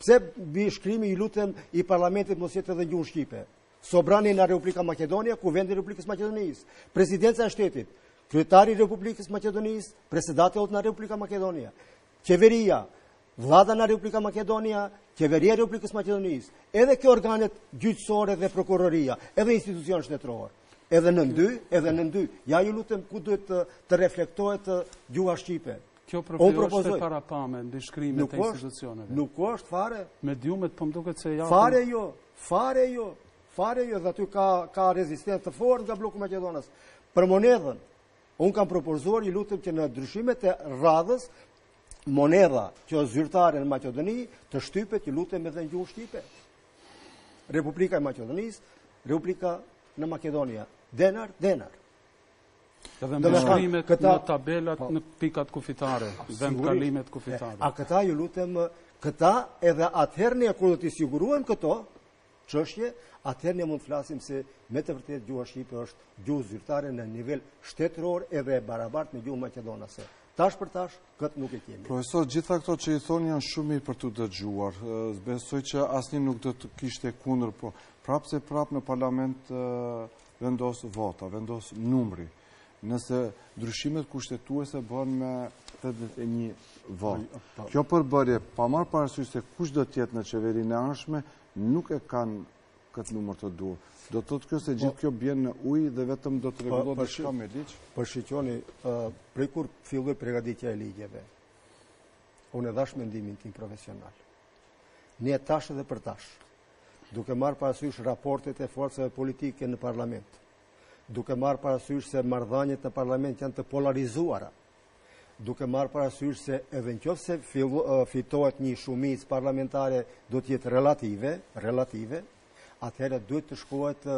Pse mbishkrimi, ju lutem, i parlamentit mos jetë edhe në gjuhën shqipe? Sobranie na Republika Makedonia, Kuvendi i Republikës Maqedonisë, Presidenca e Shtetit, Kryetari i Republikës Maqedonisë, Pretsedatelot na Republika Makedonia, Qeveria, Vlada na Republika Makedonia, Qeveria e Republikës Maqedonisë, edhe kjo organet gjyqësore dhe prokuroria, edhe institucionet shtetërore, edhe në dy, edhe në dy. Ja ju lutem ku duhet të, të reflektohet gjuha shqipe. Kjo propozohet, e paraparë në mbishkrimet e institucioneve. Nuk është fare. Me dy emërtime po duket se janë. Fare jo, fare jo, fare jo, dhe aty ka, ka rezistencë të fortë nga bloku maqedonas. Për monedhën, Unë kam propozuar, ju lutem që në ndryshimet e radhës, monedha që është zyrtare në Maqedoni, të shtypet, ju lutem edhe në gjuhën shqipe. Republika e Maqedonisë, Republika Makedonia. Denar, denar. Dhe mbishkrimet në tabelat po. në pikat kufitare, dhe në kalimet kufitare. A këta ju lutem, këta edhe atëherë kur do t'i sigurojmë këto, çështje, atëherë ne mund të flasim se me të vërtetë gjuha shqipe është gjuhë zyrtare në nivel shtetëror edhe e barabartë me gjuhën maqedonase. Tash për tash, këtë nuk e kemi. Profesor, gjitha këto që i thoni janë shumë mirë për t'u dëgjuar. Besoj që asnjë nuk do të kishte kundër, po prapë se prapë në parlament vendos vota, vendos numri. Nëse ndryshimet kushtetuese bëhen me 81 vota. Kjo përbërje, pa marrë parasysh se kush do të jetë në qeverinë e ardhshme, nuk e kanë këtë numër të duhur. Do të thotë kjo se gjithë po- kjo bie në ujë dhe vetëm do të rregullohet diçka me ligj? Po shikoni, prej kur filloi përgatitja e ligjeve, unë e dhashë mendimin tim profesional. Ne tash edhe për tash, duke marrë parasysh raportet e forcave politike në parlament, duke marrë parasysh se marrëdhëniet në parlament janë të polarizuara, duke marrë parasysh se edhe në qoftë se fitohet një shumicë parlamentare do të jetë relative, relative, atëherë duhet të shkohet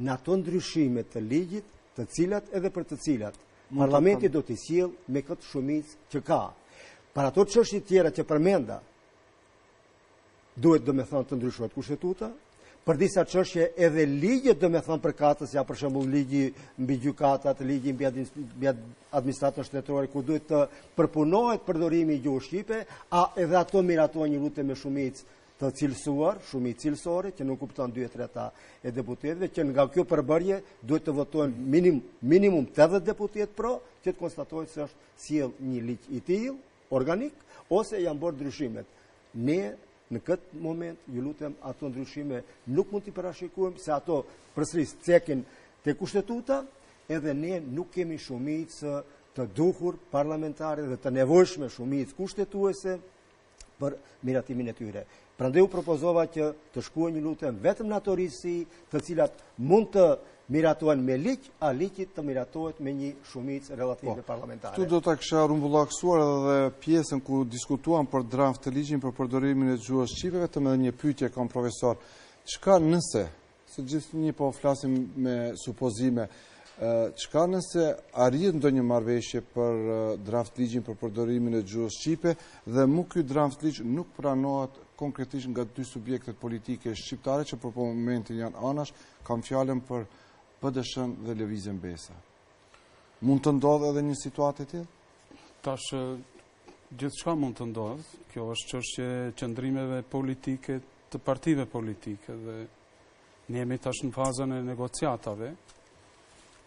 në ato ndryshime të ligjit, të cilat edhe për të cilat parlamenti do t'i sjellë me këtë shumicë që ka. Për ato çështje tjera që përmenda, Duhet domethënë të ndryshohet kushtetuta, për disa çështje edhe ligjet domethënë përkatëse, ja për shembull ligji mbi gjykatat, ligji mbi administratën shtetërore, ku duhet të përpunohet përdorimi i gjuhës shqipe, a edhe ato miratohen ju lutem me shumicë të cilësuar, shumicë cilësore, që nënkupton 2 të tretat e deputetëve, që nga kjo përbërje duhet të votojnë minim, minimum 80 deputetë pro, që të konstatohet se është sjellë një ligj i tillë, organik ose janë bërë ndryshimet. Ne në këtë moment, ju lutem, ato ndryshime nuk mund t'i parashikojmë se ato përsëri cekin te kushtetuta, edhe ne nuk kemi shumicë të duhur parlamentare dhe të nevojshme shumicë kushtetuese për miratimin e tyre. Prandaj u propozova që të shkohet eventualisht vetëm në ato risi të cilat mund të miratohen me ligj, a ligji të miratohet me një shumicë relative parlamentare. Këtu do ta kisha rumbullaksuar edhe pjesën ku diskutuam për draft ligjin për përdorimin e gjuhës shqipe, vetëm edhe një pyetje kam profesor. Çka nëse Se gjithnjë po flasim me supozime. Çka nëse arrihet ndonjë marrëveshje për draft ligjin për përdorimin e gjuhës shqipe dhe mu ky draft ligj nuk pranohet konkretisht nga dy subjektet politike shqiptare që për momentin janë anash, kam fjalën për PDSH-në dhe Lëvizjen Besa. Mund të ndodhë edhe një situatë e tillë? Tash, gjithçka mund të ndodhë, kjo është çështje qëndrimeve politike të partive politike dhe ne jemi tash në fazën e negociatave,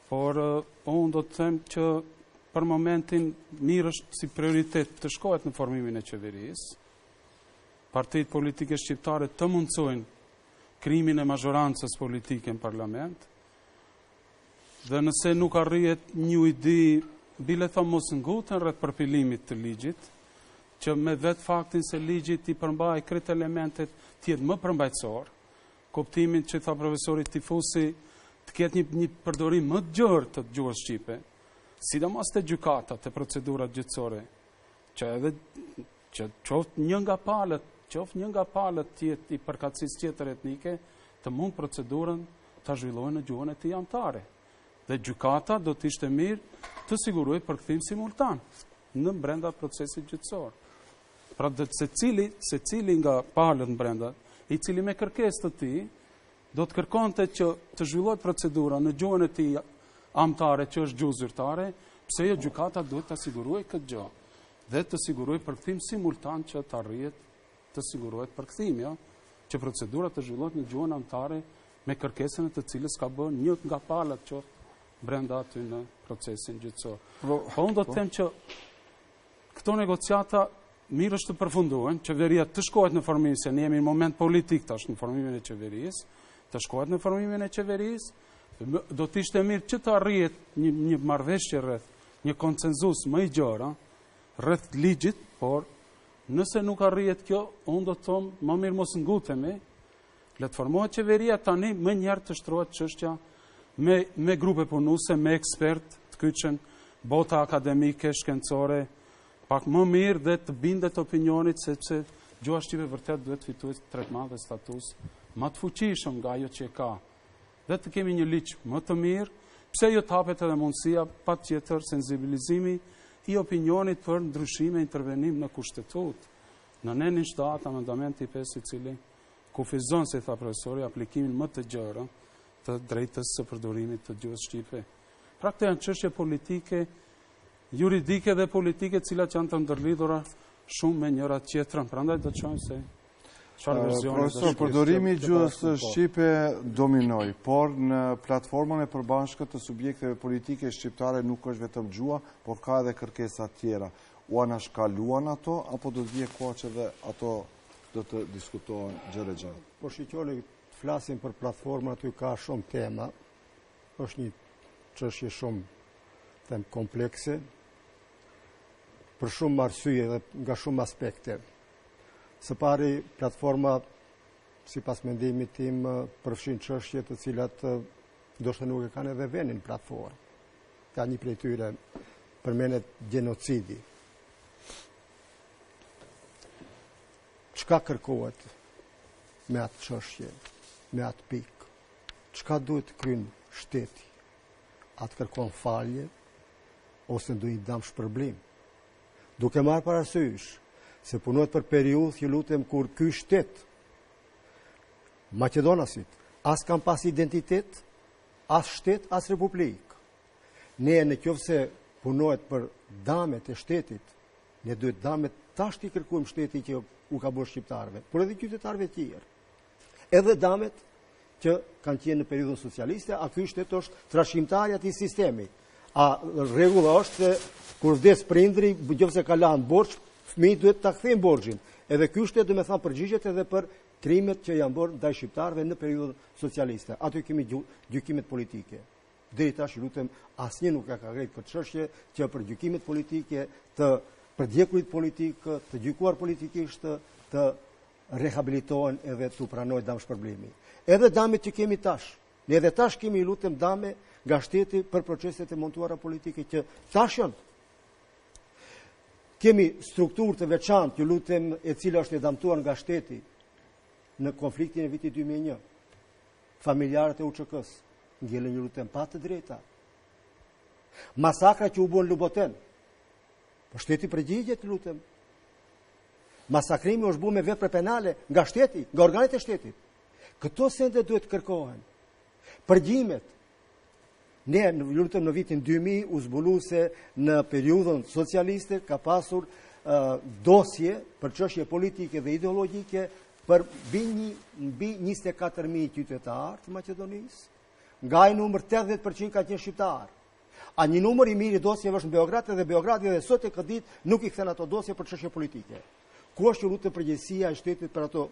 por unë do të them që për momentin mirë është si prioritet të shkohet në formimin e qeverisë, partitë politike shqiptare të mundësojnë krijimin e mazhorancës politike në parlament, Dhe nëse nuk arrihet një ujdi, bile të mos nguten rreth përpilimit të ligjit, që me vetë faktin se ligji t'i përmbajë krejt elementet të jetë më përmbajtësor, kuptimin që tha profesori Tifusi të ketë një, një përdorim më të gjërë të gjuhës shqipe, sidomos te gjykatat te procedurat gjyqësore, Që edhe që qoftë një nga palët, qoftë një nga palët të jetë i përkatësisë tjetër etnike, të mund procedurën ta zhvillojë në gjuhën e tij amtare. Dhe gjykata do të ishte mirë të sigurojë përkthim simultan në brenda procesit gjyqësor. Pra do të secili, secili nga palët në brenda, i cili me kërkesë të tij Do të kërkonte që të zhvillohet procedura në gjuhën e tij amtare që është gjuhë zyrtare, pse jo gjykata duhet ta sigurojë këtë gjë dhe të sigurojë përkthim simultan që të arrihet të sigurohet përkthimi, jo? që procedura të zhvillohet në gjuhën amtare me kërkesën e të cilës ka bërë një nga palët që është brenda aty në procesin gjyqësor. Po, po unë do të them që Këto negociata mirë është të përfundohen, qeveria të shkohet në formim, se ne jemi në moment politik tash në formimin e qeverisë, të shkohet në formimin e qeverisë, do të ishte mirë që të arrihet një, një marrëveshje rreth, një konsensus më i gjërë rreth ligjit, por nëse nuk arrihet kjo, unë do të thom, më mirë mos ngutemi, Le të formohet qeveria tani më njëherë të shtrohet çështja me me grupe punuese, me ekspertë të kyçen, bota akademike, shkencore, pak më mirë dhe të bindet opinionit sepse gjuha shqipe vërtet duhet të fitojë tretman dhe status më të fuqishëm nga ajo që ka. Dhe të kemi një ligj më të mirë, pse jo të hapet edhe mundësia patjetër sensibilizimi i opinionit për ndryshime intervenim në kushtetutë. Në nenin shtatë amendamenti 5 i cili kufizon, si tha profesori, aplikimin më të gjerë të së drejtës së përdorimit të gjuhës shqipe. Pra këto janë çështje politike, juridike dhe politike, të cilat janë të ndërlidhura shumë me njëra-tjetrën. Prandaj do të shohim se çfarë versioni do të shkojë. Përdorimi i gjuhës shqipe dominoi, por në platformën e përbashkët të subjekteve politike shqiptare nuk është vetëm gjuha, por ka edhe kërkesa të tjera. U anashkaluan ato apo do të vijë koha që dhe ato do të diskutohen gjerë e gjatë. Po shiqoni, të flasim për platformën, aty ka shumë tema, është një çështje shumë, them, komplekse, për shumë arsye dhe nga shumë aspekte. Së pari, platforma, sipas mendimit tim, përfshin çështje të cilat ndoshta nuk e kanë edhe venin në platformë. Ka një prej tyre përmenet gjenocidi, Çka kërkohet me atë çështje, me atë pikë? Çka duhet të kryejë shteti? A të kërkon falje, ose ndonjë damshpërblim? Duke marrë parasysh, se punohet për periudhë ju lutem kur ky shtet maqedonasit as kanë pas identitet, as shtet, as republikë. Ne në qoftë se punohet për damet e shtetit, ne duhet damet tash t'i kërkojmë shtetit që u ka bërë shqiptarëve, por edhe qytetarëve të tjerë. Edhe damet që kanë qenë në periudhën socialiste, a ky shtet është trashëgimtari i atij sistemi. A rregulla është se kur vdes prindri, nëse ka lanë borxh, fëmijët duhet ta kthejnë borxhin. Edhe ky shtet domethënë përgjigjet edhe për krimet që janë bërë ndaj shqiptarëve në periudhën socialiste. Aty kemi gjykimet politike. Deri tash ju lutem, asnjë nuk e ka ngrejt këtë çështje që për gjykimet politike të përdjekurit politikë, të gjykuar politikisht të rehabilitohen edhe t'u pranohet damshpërblimi. Edhe damet që kemi tash, ne edhe tash kemi ju lutem dame nga shteti për proceset e montuara politike që tash janë. Kemi strukturë të veçantë ju lutem e cila është e damtuar nga shteti në konfliktin e vitit 2001. Familjarët e UÇK-së ngelën ju lutem pa të drejta. Masakra që u bë në Luboten. Po shteti përgjigjet, ju lutem. Masakrimi është bërë me vepra penale nga shteti, nga organet e shtetit. Këto sende duhet të kërkohen. Përgjimet, Ne, ju lutem, në vitin 2000 u zbulu se në periudhën socialiste ka pasur dosje për çështje politike dhe ideologjike për mbi mbi 24.000 qytetarë të Maqedonisë, nga ai numër 80% ka qenë shqiptarë. A një numër i mirë i dosjeve është në Beograd dhe Beogradi edhe sot e këtë ditë nuk i kthen ato dosje për çështje politike. Ku është ju lutem përgjegjësia e shtetit për ato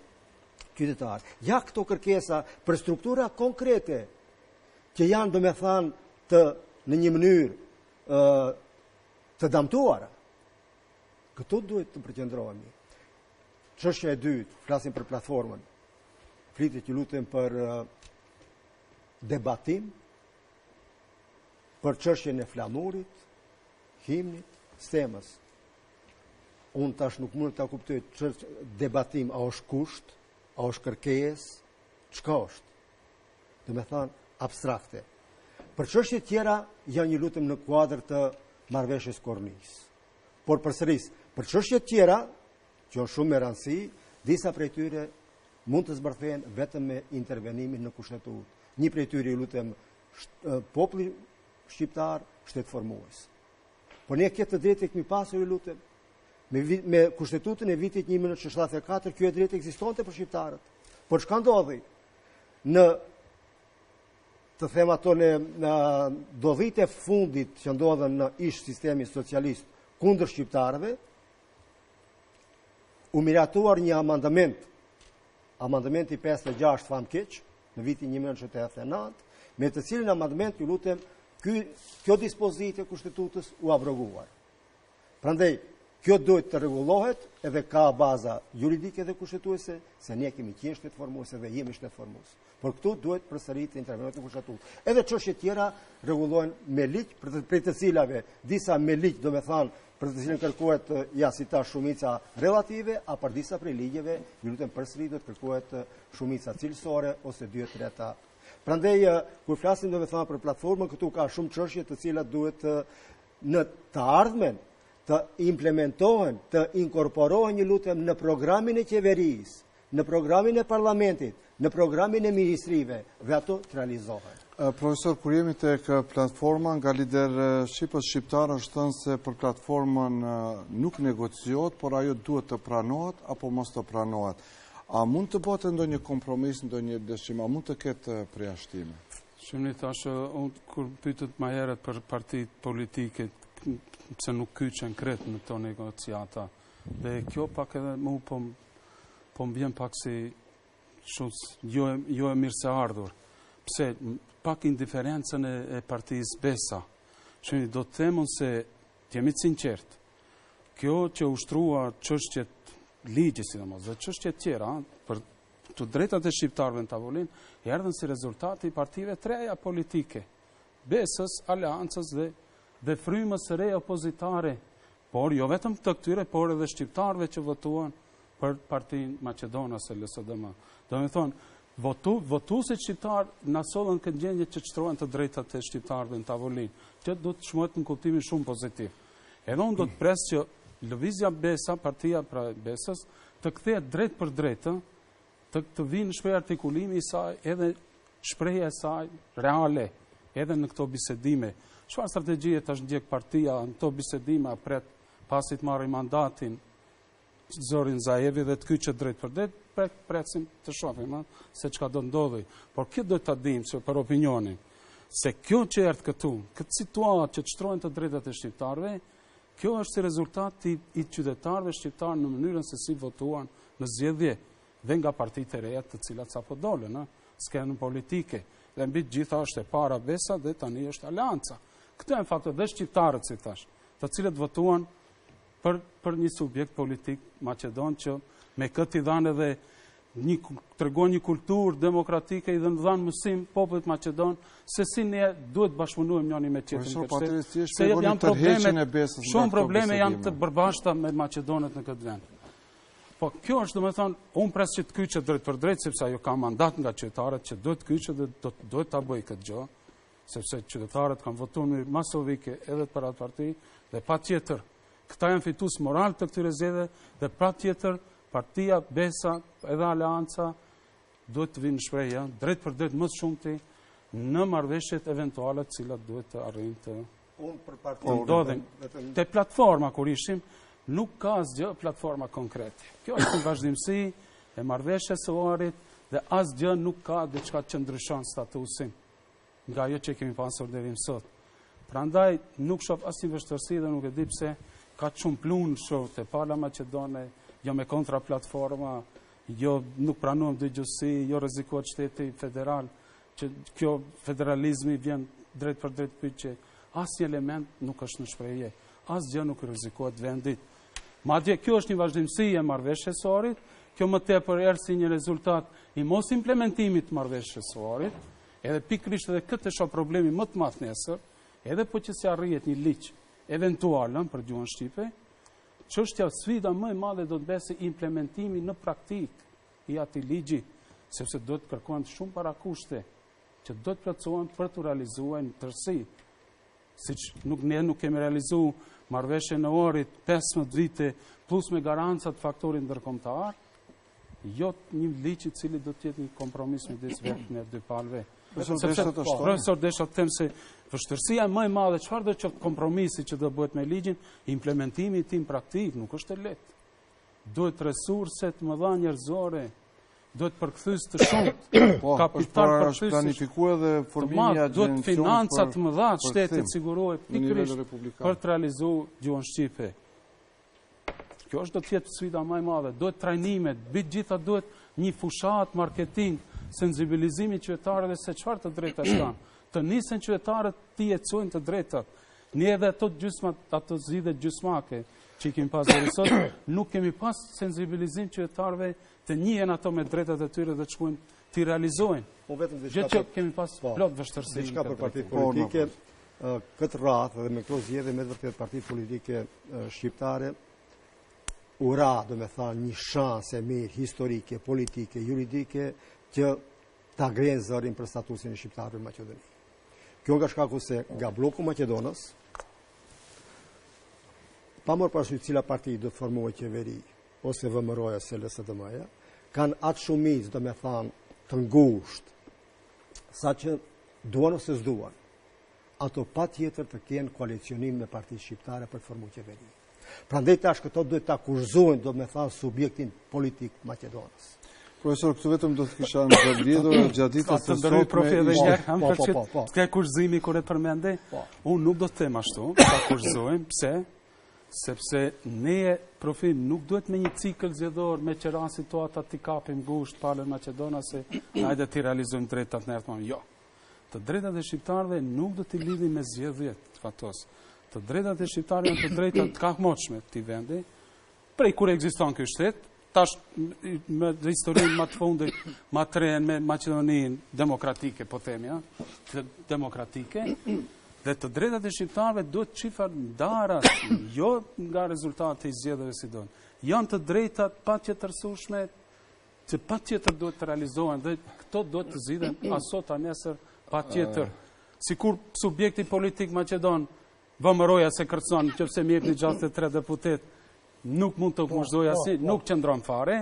qytetarë. Ja këto kërkesa për struktura konkrete që janë domethanë të në një mënyrë të damtuara. Këto duhet të përqendrohemi. Çështja e dytë, flasim për platformën, flitet ju lutem për debatim, për çështjen e flamurit, himnit, stemës. Unë tash nuk mund ta kuptoj ç'është debatim, a është kusht, a është kërkesë, çka është? Domethanë abstrakte. Për çështje të tjera janë ju lutem në kuadër të marrëveshjes kornizë. Por përsëris, për çështje të tjera, që është shumë me rëndësi, disa prej tyre mund të zbërthehen vetëm me intervenimin në kushtetutë. Një prej tyre ju lutem populli shqiptar shtetformues. Por ne këtë të drejtë e kemi pasur, ju lutem. Me, me kushtetutën e vitit 1974, kjo e drejtë ekzistonte për shqiptarët. Por çka ndodhi? Në të them ato në, ndodhitë e fundit që ndodhën në ish sistemin socialist kundër shqiptarëve, u miratua një amandament, amandamenti 56 famëkeq, në vitin 1989, me të cilin amandament ju lutem kjo kjo dispozitë e kushtetutës u abrogua. Prandaj kjo duhet të rregullohet edhe ka baza juridike dhe kushtetuese se ne kemi qenë shtetformues dhe jemi shtetformues. Por këtu duhet përsëri të intervenohet në kushtetutë. Edhe çështjet tjera rregullohen me ligj për të prej të cilave disa me ligj, domethënë për të cilën kërkohet ja si ta shumica relative, a për disa prej ligjeve, ju lutem përsëri do të kërkohet shumica cilësore ose 2 të tretat. Prandaj kur flasim domethënë për platformën këtu ka shumë çështje të cilat duhet në të ardhmen të implementohen, të inkorporohen ju lutem në programin e qeverisë, në programin e parlamentit, në programin e ministrive, dhe ato të realizohen. Profesor, kur jemi tek platforma, nga lidershipi shqiptar është thënë se për platformën nuk negociohet, por ajo duhet të pranohet, apo mos të pranohet. A mund të bëhet ndonjë kompromis, ndonjë lëshim, a mund të ketë përjashtime? Shikoni, thashë unë, kur pytët ma herët për partitë politike, pse nuk kyçen krejt në këto negociata, dhe kjo pak edhe mu po po më vjen pak si shumë, jo, jo e mirëseardhur. Pse, pak indiferencën e, e partisë Besa. Shihni, do të themun se, të jemi të sinqertë, kjo që u shtrua çështjet, ligji sidomos, dhe çështjet tjera, për të drejtat e shqiptarëve në tavolinë, erdhën si rezultati i partive të reja politike, Besës, Aleancës dhe dhe frymës së re opozitare, por jo vetëm të këtyre, por edhe shqiptarëve që votuan për partinë maqedonase LSDM. Domethënë, votu, votuesit shqiptar na sollën në këtë gjendje që shtrohen të drejtat e shqiptarëve në tavolinë, që do të çmohet në kuptimin shumë pozitiv. Edhe unë do të pres që Lëvizja Besa, partia pra Besës, të kthehet drejtpërdrejt Të të vijë në shprehje artikulimi i saj edhe shprehja e saj reale edhe në këto bisedime. Çfarë strategjie tash ndjek partia në këto bisedime a pret pasi të marrë mandatin Zoran Zaevi dhe të kyçet drejtpërdrejt, pret, presim të shohim se çka do ndodhë. Por kjo do ta dimë se për opinionin se kjo që erdh këtu, këtë situatë që të shtrohen të drejtat e shqiptarëve, Kjo është si rezultat i i qytetarëve shqiptarë në mënyrën se si votuan në zgjedhje dhe nga partitë e reja të cilat sapo dolën në skenën politike. Dhe mbi të gjitha është e para Besa dhe tani është Aleanca. Këto janë faktet dhe shqiptarët si thashë, të cilët votuan për për një subjekt politik maqedon që me këtë i dhanë edhe Një, tregon një kulturë demokratike i dhanë, dhanë mësim popullit maqedon se si ne duhet të bashkëpunojmë njëri me tjetrin në këtë shtet. Se janë probleme, shumë probleme janë të përbashkëta me maqedonët në këtë vend. Po kjo është, domethënë, unë pres që të kyçet drejtpërdrejt, sepse ajo ka mandat nga qytetarët që duhet të kyçet dhe duhet ta bëjë këtë gjë, sepse qytetarët kanë votuar në mënyrë masovike edhe për atë parti dhe patjetër Këta janë fitues moralë të këtyre zgjedhjeve dhe patjetër partia Besa edhe Aleanca, duhet të vijnë në shprehje drejtpërdrejt më së shumti në marrëveshjet eventuale të cilat duhet të arrijnë të ndodhin. Te platforma kur ishim, nuk ka asgjë platforma konkrete. Kjo është vazhdimësi e Marrëveshjes së Ohrit dhe asgjë nuk ka diçka që ndryshon statusin. nga ajo që kemi pasur deri më sot. Prandaj nuk shoh asnjë vështirësi dhe nuk e di pse ka shumë pluhur shoh te pala maqedone, jo me kontra platforma, jo nuk pranojmë dygjuhësi, jo rrezikohet shteti federal, që kjo federalizmi vjen drejtpërdrejt pyetje. Asnjë element nuk është në shprehje, asgjë nuk rrezikohet vendit. Madje kjo është një vazhdimësi e Marrëveshjes së Ohrit, kjo më tepër erdhi si një rezultat i mosimplementimit të Marrëveshjes së Ohrit, Edhe pikërisht edhe këtu është problemi më i madh nesër, edhe po që se arrihet një ligj eventual për gjuhën shqipe, çështja sfida më e madhe do të mbesë implementimi në praktikë i atij ligji, sepse do të kërkohen shumë parakushte që duhet të plotësohen për t'u realizuar në tërësi siç nuk ne nuk kemi realizu Marrëveshjen e Ohrit 15 vite plus me garancë të faktorit ndërkombëtar, jo një ligj i cili do të jetë një kompromis midis vetëm dy palëve. Profesor, desha të them se vështirësia më e madhe, çfarëdo qoftë kompromisi që do bëhet me ligjin, implementimi i tij në praktikë nuk është i lehtë. Duhet resurse të mëdha njerëzore, Duhet përkthyes të shumtë, po, kapital përkthyes të shumtë, të marë, duhet financa të mëdha shteti të sigurojë pikërisht për të realizu gjuhën shqipe. Kjo është do të jetë sfida më e madhe, duhet trajnimet, mbi të gjitha duhet një fushatë marketing, sensibilizimi i qytetarëve se çfarë të drejtash kanë, të nisen qytetarët të jetësojnë të drejtat, ne edhe ato gjysma, ato zgjidhje gjysmake, që i kemi pas deri sot, nuk kemi pas sensibilizim të qytetarëve të njihen ato me të drejtat e tyre dhe të shkojnë t'i realizojnë. Po vetëm diçka. Gjithë që kemi pas po, plot vështirësi. Diçka për partitë po, politike po. këtë radhë dhe me këto zgjedhje me të vërtetë partitë politike shqiptare u ra, domethënë, një shansë e mirë historike, politike, juridike që ta ngrenë zërin për statusin e shqiptarëve në Maqedoni. Kjo nga shkaku se nga bloku maqedonas pa marrë parasysh cila parti do të formojë qeveri, ose VMRO-ja ose LSDM-ja, kanë atë shumicë, domethanë, të ngushtë, saqë duan ose s'duan, ato patjetër të kenë koalicionin me partitë shqiptare për të formu qeveri. Prandaj tash këto duhet ta akuzojnë, domethanë, subjektin politik maqedonas. Profesor, këtu vetëm do të kisha një ndërhyrje gjatë ditë të të profi edhe një kam po, po, po, po. te akuzimi kur e përmende, po. unë nuk do të them ashtu, ta akuzojmë, pse, Sepse ne profi nuk duhet me një cikël zgjedhor me çdo situatë t'i kapim ngushtë palën maqedonase, hajde t'i realizojmë të drejtat në herë jo. Të drejtat e shqiptarëve nuk do t'i lidhim me zgjedhjet, Fatos. Të drejtat e shqiptarëve janë të drejta të kamotshme këtij vendi, Prej kur ekziston ky shtet, tash me historinë më të fundit, më të re me Maqedoninë demokratike, po themi, ja, demokratike, dhe të drejtat e shqiptarëve duhet të jenë të ndara, jo nga rezultati i zgjedhjeve sidomos. Janë të drejtat patjetërsueshme që patjetër duhet të realizohen dhe këto duhet të zgjidhen a sot a nesër patjetër. Sikur subjekti politik maqedon VMRO-ja se kërcënon, që për se i ka një pesëdhjetë e tre deputet, nuk mund të kushtëzojë po, po, si, po. nuk qëndron fare,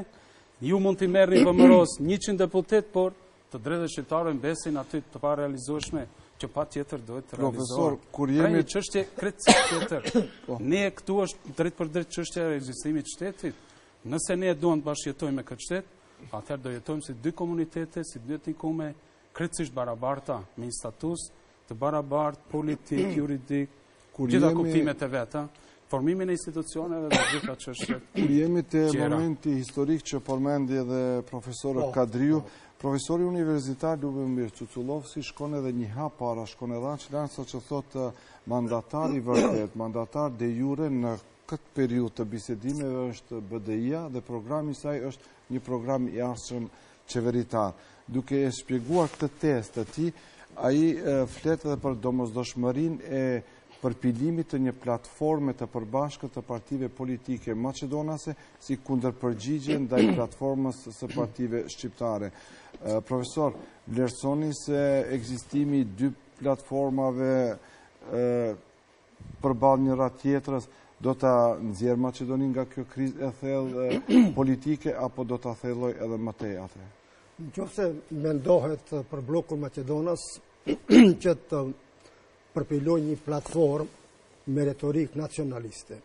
ju mund të merrni VMRO 100 deputet, por të drejtat e shqiptarëve mbesin aty të parealizueshme, që patjetër duhet të realizohen. Profesor, kur jemi... Pra një çështje krejtësisht tjetër, ne këtu është drejtpërdrejt çështje e ekzistimit të shtetit, nëse ne duam të bashkëjetojmë në këtë shtet, atëherë do jetojmë si dy komunitete, si dy etnikume, krejtësisht barabarta, me një status të barabartë politik, juridik, gjitha kuptimet e veta, formimin e institucioneve dhe gjitha çështjet e tjera. Jemi te momenti historik që përmendi edhe profesor, po, Kadriu, po. profesori universitar Ljubomir Cucullovski shkon edhe një hap para, shkon edhe aq larg sa që thotë mandatar i vërtetë, mandatar de jure në këtë periudhë të bisedimeve është BDI-ja dhe programi saj është një program i ardhshëm qeveritar. Duke e shpjeguar këtë tezë të tij, ai flet edhe për domosdoshmërinë e përpilimit të një platforme të përbashkët të partive politike maqedonase si kundërpërgjigje ndaj platformës së partive shqiptare. Profesor, vlerësoni se ekzistimi i dy platformave përballë njëra-tjetrës, do ta nxjerrë Maqedoninë nga kjo krizë e thellë politike, apo do ta thellojë edhe më tej atë? Në qoftë se mendohet për blokun maqedonas që të përpilojë një platformë me retorikë nacionaliste,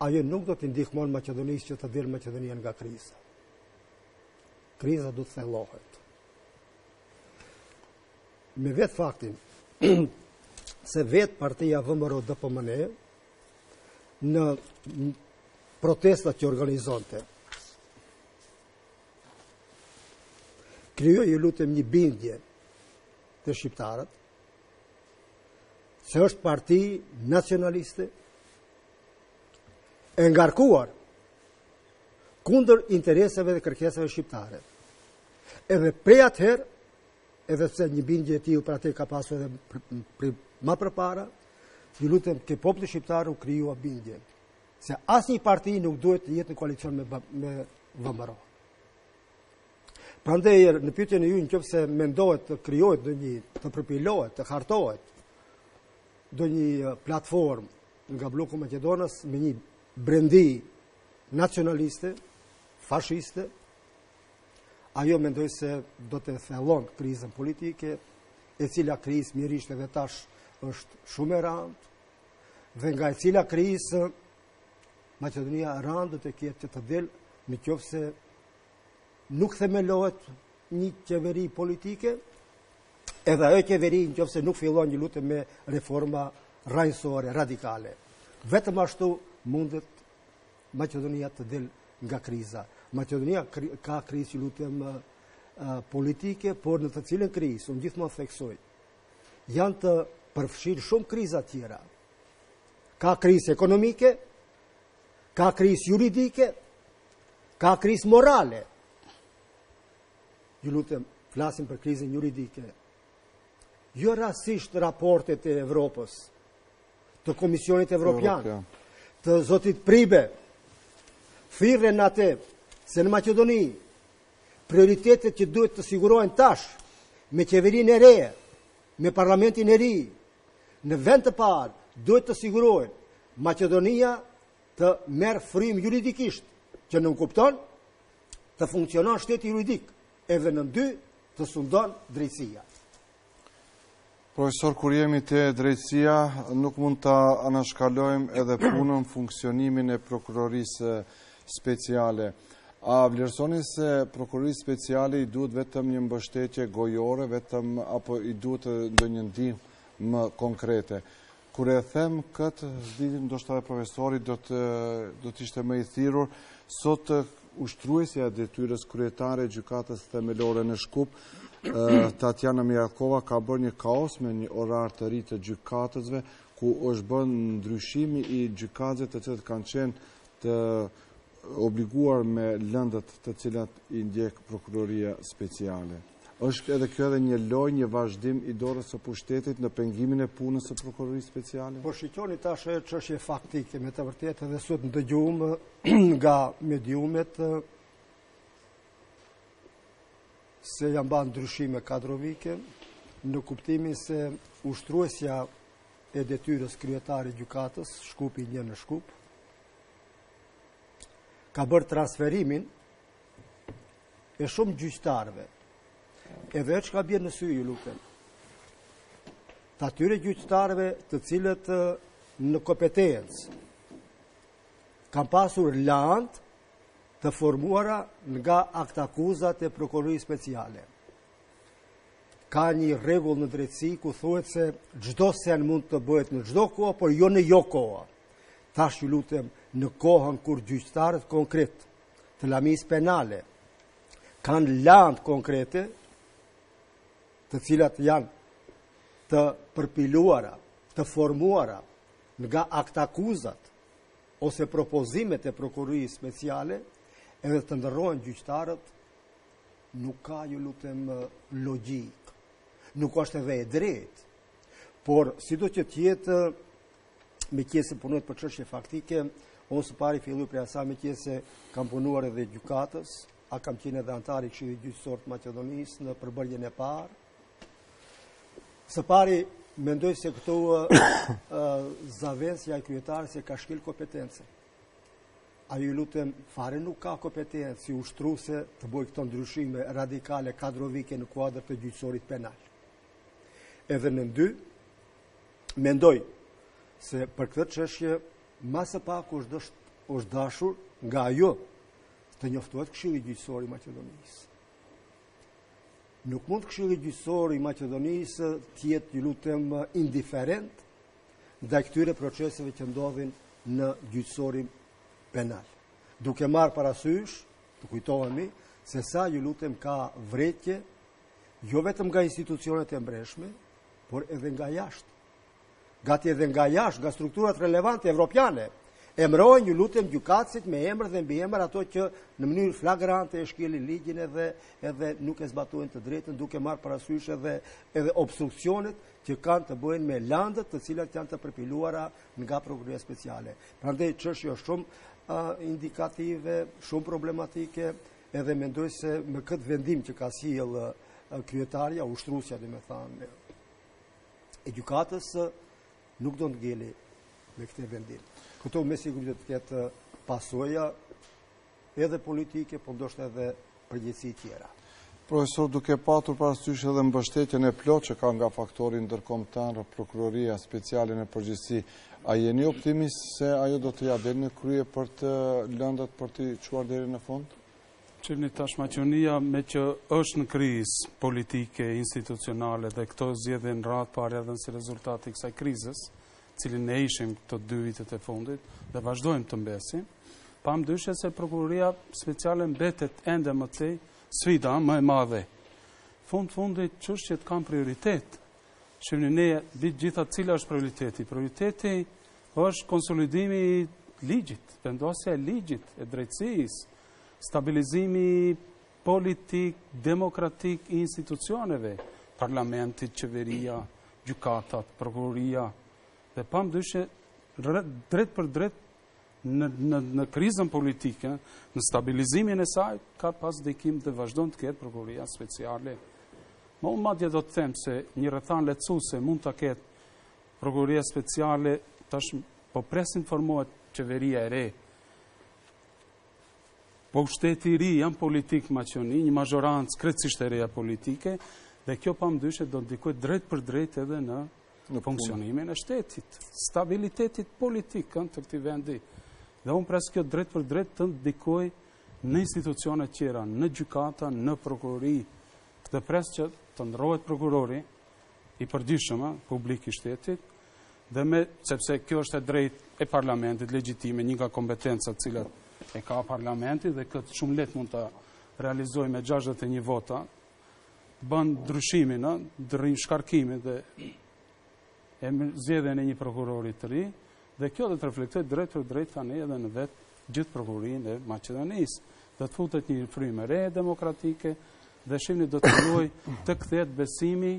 ajo nuk do t'i ndihmon Maqedonisë që të del Maqedonia nga kriza. Kriza do të thellohet. me vetë faktin se vetë partia VMRO-DPMNE në protestat që organizonte krijoi, ju lutem, një bindje te shqiptarët, se është parti nacionaliste, e ngarkuar kundër interesave dhe kërkesave shqiptare. Edhe prej atëherë, Edhe pse një bindje e tillë për atë ka pasur edhe ma përpara, ju lutem te populli shqiptar u krijua bindje se asnjë parti nuk duhet të jetë në koalicion me me VMRO. Prandaj në pyetjen e juj në qoftë se mendohet të krijohet ndonjë të përpilohet, të hartohet ndonjë platformë nga bloku maqedonas me një brendi nacionaliste, fashiste, ajo mendoj se do të thellon krizën politike, e cila krizë natyrisht edhe tash është shumë e randë, dhe nga e cila krizë Maqedonia randë do të ketë që të del në qoftë se nuk themelohet një qeveri politike, edhe ajo qeveri në qoftë se nuk fillon ju lutem me reforma rrënjësore, radikale. Vetëm ashtu mundet Maqedonia të del nga kriza. Maqedonia ka krizë ju lutem politike, por në të cilën krizë, unë gjithmonë theksoj, janë të përfshirë shumë kriza tjera. Ka krizë ekonomike, ka krizë juridike, ka krizë morale. Ju lutem, flasim për krizën juridike. Jo rastësisht raportet e Evropës, të Komisionit Evropian, të zotit Pribe, thirren në atë se në Maqedoni prioritetet që duhet të sigurohen tash me qeverinë e re, me parlamentin e ri, në vend të parë duhet të sigurohen Maqedonia të merr frymë juridikisht që nënkupton të funksionon shteti juridik edhe nën dy të sundon drejtësia. Profesor, kur jemi te drejtësia, nuk mund të anashkalojmë edhe punën funksionimin e prokurorisë speciale. A vlerësoni se prokurorisë speciale i duhet vetëm një mbështetje gojore, vetëm apo i duhet ndonjë ndihmë më konkrete? Kur e them këtë, s'di, ndoshta profesori, do të ishte më i thirrur, sot ushtruesja e detyrës kryetare e gjykatës themelore në Shkup, Tatjana Mihajlova ka bërë një kaos me një orar të ri të gjykatësve, ku është bërë ndryshimi i gjykatësve të cilët kanë qenë të obliguar me lëndët të cilat i ndjek prokuroria speciale. Është edhe kjo edhe një lojë, një vazhdim i dorës së pushtetit në pengimin e punës së Prokurorisë Speciale? Po shikoni tash është çështje faktike, me të vërtetë edhe sot ndëgjum nga mediumet se janë ba ndryshime kadrovike në kuptimin se ushtruesja e detyrës kryetare i gjykatës, Shkupi një në Shkup, ka bërë transferimin e shumë gjyqtarëve. Edhe ajo çka bie në sy ju lutem. Të atyre gjyqtarëve të cilët në kompetencë kanë pasur landë të formuara nga aktakuzat e prokurorisë speciale. Ka një rregull në drejtësi ku thuhet se çdo sen mund të bëhet në çdo kohë, por jo në jo kohë. Tash ju lutem në kohën kur gjyqtarët konkret të lamisë penale kanë landë konkrete të cilat janë të përpiluara, të formuara nga aktakuzat ose propozimet e prokurorisë speciale edhe të ndërrohen gjyqtarët nuk ka ju lutem logjikë nuk është edhe e drejtë por sido që të jetë meqenëse punohet për çështje faktike, unë së pari filloj prej asaj meqenëse kam punuar edhe gjykatës, a kam qenë edhe anëtar i Këshillit Gjyqësor të Maqedonisë në përbërjen e parë. Së pari mendoj se këto zavendësja e kryetares i ka shkel kompetencat. A ju lutem fare nuk ka kompetencë si ushtruse të bëjë këto ndryshime radikale kadrovike në kuadër të gjyqësorit penal. Edhe nën dy, mendoj se për këtë çështje ma së paku është dashur nga ajo të njoftohet Këshilli Gjyqësor i Maqedonisë. Nuk mund Këshilli Gjyqësor i Maqedonisë të jetë ju lutem indiferent ndaj këtyre proceseve që ndodhin në gjyqësorin penal. Duke marrë parasysh, të kujtohemi, se sa ju lutem ka vrejtje jo vetëm nga institucionet e mbrendshme, por edhe nga jashtë. Gati edhe nga jashtë, nga strukturat relevante evropiane, emrohen ju lutem gjykatësit me emër dhe mbiemër ato që në mënyrë flagrante e shkelin ligjin edhe, edhe nuk e zbatojnë të drejtën duke marrë parasysh edhe, edhe obstruksionet që kanë të bëjnë me landët të cilat janë të përpiluara nga prokuroria speciale. Prandaj çështja o shumë uh, indikative, shumë problematike, Edhe mendoj se me këtë vendim që ka sjellë kryetarja, ushtrusja domethanë, e gjykatës nuk do të ngeli me këtë vendim. Këto me siguri do të ketë pasoja edhe politike, por ndoshta edhe përgjegjësi tjera. Profesor, duke patur parasysh edhe mbështetjen e plotë që ka nga faktori ndërkombëtar prokuroria speciale në përgjithsi, A jeni optimist se ajo do t'ia dalë deri në krye për të lëndët, për t'i çuar deri në fund? Shihni tash Maqedonia meqë është në krizë politike, institucionale dhe këto zgjedhje në radhë të parë erdhën si rezultat i kësaj krizës, cilën ne ishim këto dy vitet e fundit dhe vazhdojmë të mbesim, pa mëdyshje se prokuroria speciale mbetet ende më tej sfida më e madhe. Fund fundit çështjet kanë prioritet, Shihni ne i dimë të gjitha cila është prioriteti. Prioriteti është konsolidimi i ligjit, vendosja e ligjit, e drejtësisë, stabilizimi politik, demokratik i institucioneve, parlamenti, qeveria, gjykatat, prokuroria, dhe pa mëdyshje drejtpërdrejt në krizën politike, në stabilizimin e saj, ka pas ndikim dhe vazhdon të ketë prokuroria speciale. Ma unë madje do të thosha se një rrethanë lehtësuese mund të ketë prokuroria speciale, tash po presim formohet qeveria e re, pushteti i ri, janë politik, Maqedoni, një mazhorancë krejtësisht e re politike, dhe kjo pa mëdyshje do të ndikojë drejtpërdrejt edhe në në funksionimin e shtetit, stabilitetit politik të këtij vendi. Dhe unë pres kjo drejtpërdrejt të ndikojë në institucionet tjera, në gjykata, në prokurori, dhe pres që të ndërrohet prokurori i përgjithshëm, publik i shtetit, dhe me, sepse kjo është e drejtë e parlamentit, legjitime, një nga kompetencat të cilat e ka parlamenti, dhe këtë shumë lehtë mund ta realizojë me 61 vota, bëjë ndryshimin, ë, ndërrim shkarkimin dhe zgjedhjen e një prokurori të ri dhe kjo do të reflektojë drejtpërdrejt tani edhe në vetë gjithë prokurorinë e Maqedonisë. Do të futet një frymë e re demokratike dhe shihni do të fillojë të kthehet besimi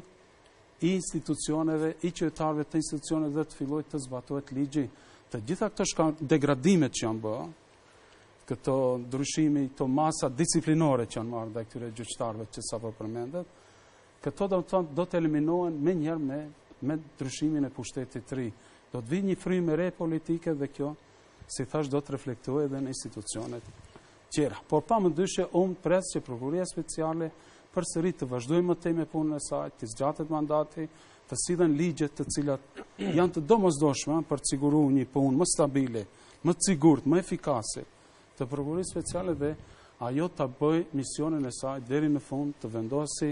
i institucioneve, i qytetarëve te institucioneve dhe të fillojë të zbatohet ligji. Të gjitha këto shka degradimet që janë bë, këto ndryshime, këto masa disiplinore që janë marrë ndaj këtyre gjyqtarëve që sapo përmendët, këto do të, do të eliminohen menjëherë me me ndryshimin e pushtetit të ri. Do të vijë një frymë e re politike dhe kjo si thashë do të reflektohet edhe në institucionet tjera. Por pa mëdyshje unë pres që prokuroria speciale përsëri të vazhdojë më tej me punën e saj, të zgjatet mandati, të sillen ligjet të cilat janë të domosdoshme për të siguruar një punë më stabile më të sigurt, më efikase të prokurorisë speciale dhe ajo ta bëjë misionin e saj deri në fund të vendosë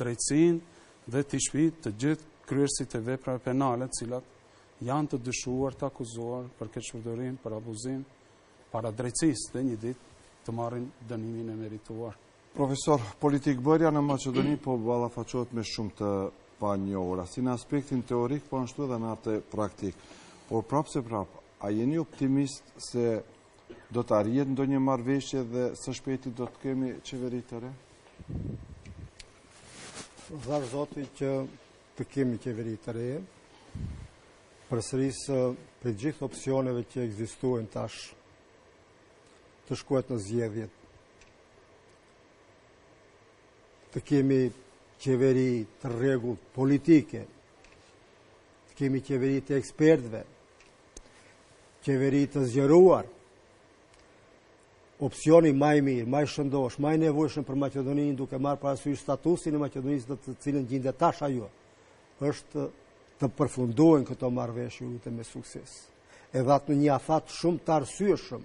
drejtësinë dhe t'i shpie të gjithë kryerësit e veprave penale të cilët janë të dyshuar të akuzuar për keqpërdorim, për abuzim, para drejtësisë dhe një ditë të marrin dënimin e merituar. Profesor, politikbërja në Maqedoni po ballafaqohet me shumë të panjohura, si në aspektin teorik, po ashtu edhe në atë praktik. Por prapëseprapë, a jeni optimist se do të arrihet ndonjë marrëveshje dhe së shpejti do të kemi qeveri të re? Dha zoti që të kemi qeveri të re, përsëris, prej gjithë opsioneve që ekzistojnë tash të shkohet në zgjedhjet Të kemi qeveri të rregullt politike. Të kemi qeveri të ekspertëve. Qeveri të zgjeruar. Opsioni ma i mirë, ma i shëndoshë, ma i nevojshëm për Maqedoninë duke marrë parasysh statusin e Maqedonisë në të cilën gjindet tash ajo është të përfundohen këto marrëveshje, ju lutem, me sukses. Edhe atë në një afat shumë të arsyeshëm,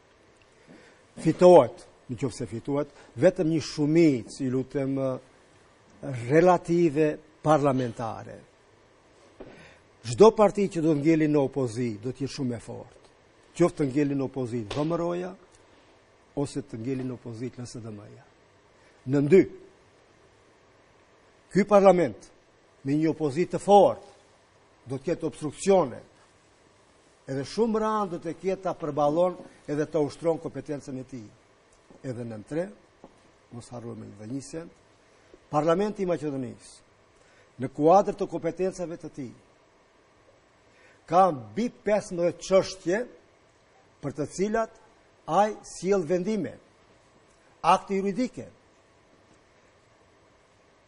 Fitohet, në qoftë se fitohet, vetëm një shumicë, ju lutem, relative parlamentare. Çdo parti që do të ngelë në opozitë, do të jetë shumë e fortë. Qoftë të ngelë në opozitë VMRO-ja, ose të ngelë në opozitë LSDM-ja. Nën dy, ky parlament, me një opozitë të fortë, do të ketë obstruksione, Edhe shumë randë do ta ketë ta përballon edhe ta ushtron kompetencën e tij. Edhe nën tre, mos harrojmë edhe një send, Parlamenti i Maqedonisë në kuadër të kompetencave të tij ka mbi 15 çështje për të cilat ai sjell vendime akte juridike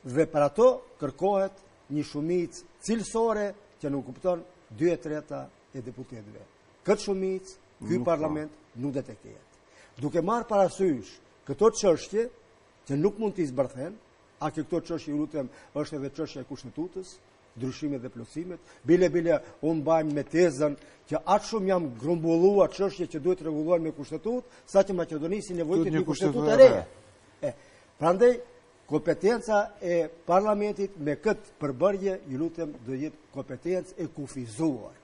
dhe për ato kërkohet një shumicë cilësore që nënkupton 2 të tretat e deputetëve. Këtë shumicë, ky parlament nuk do ta ketë. Duke marrë parasysh këto çështje që nuk mund t'i zbërthen, a te këto çështje ju lutem është edhe çështja e kushtetutës, ndryshimet dhe plotësimet, bile bile unë mbahem me tezën që aq shumë janë grumbullua çështje që duhet të rregullohen me kushtetutë, saqë Maqedonisë i nevojitet një kushtetutë e re. Prandaj, Kompetenca e parlamentit me këtë përbërje, ju lutem, do të jetë kompetencë e kufizuar.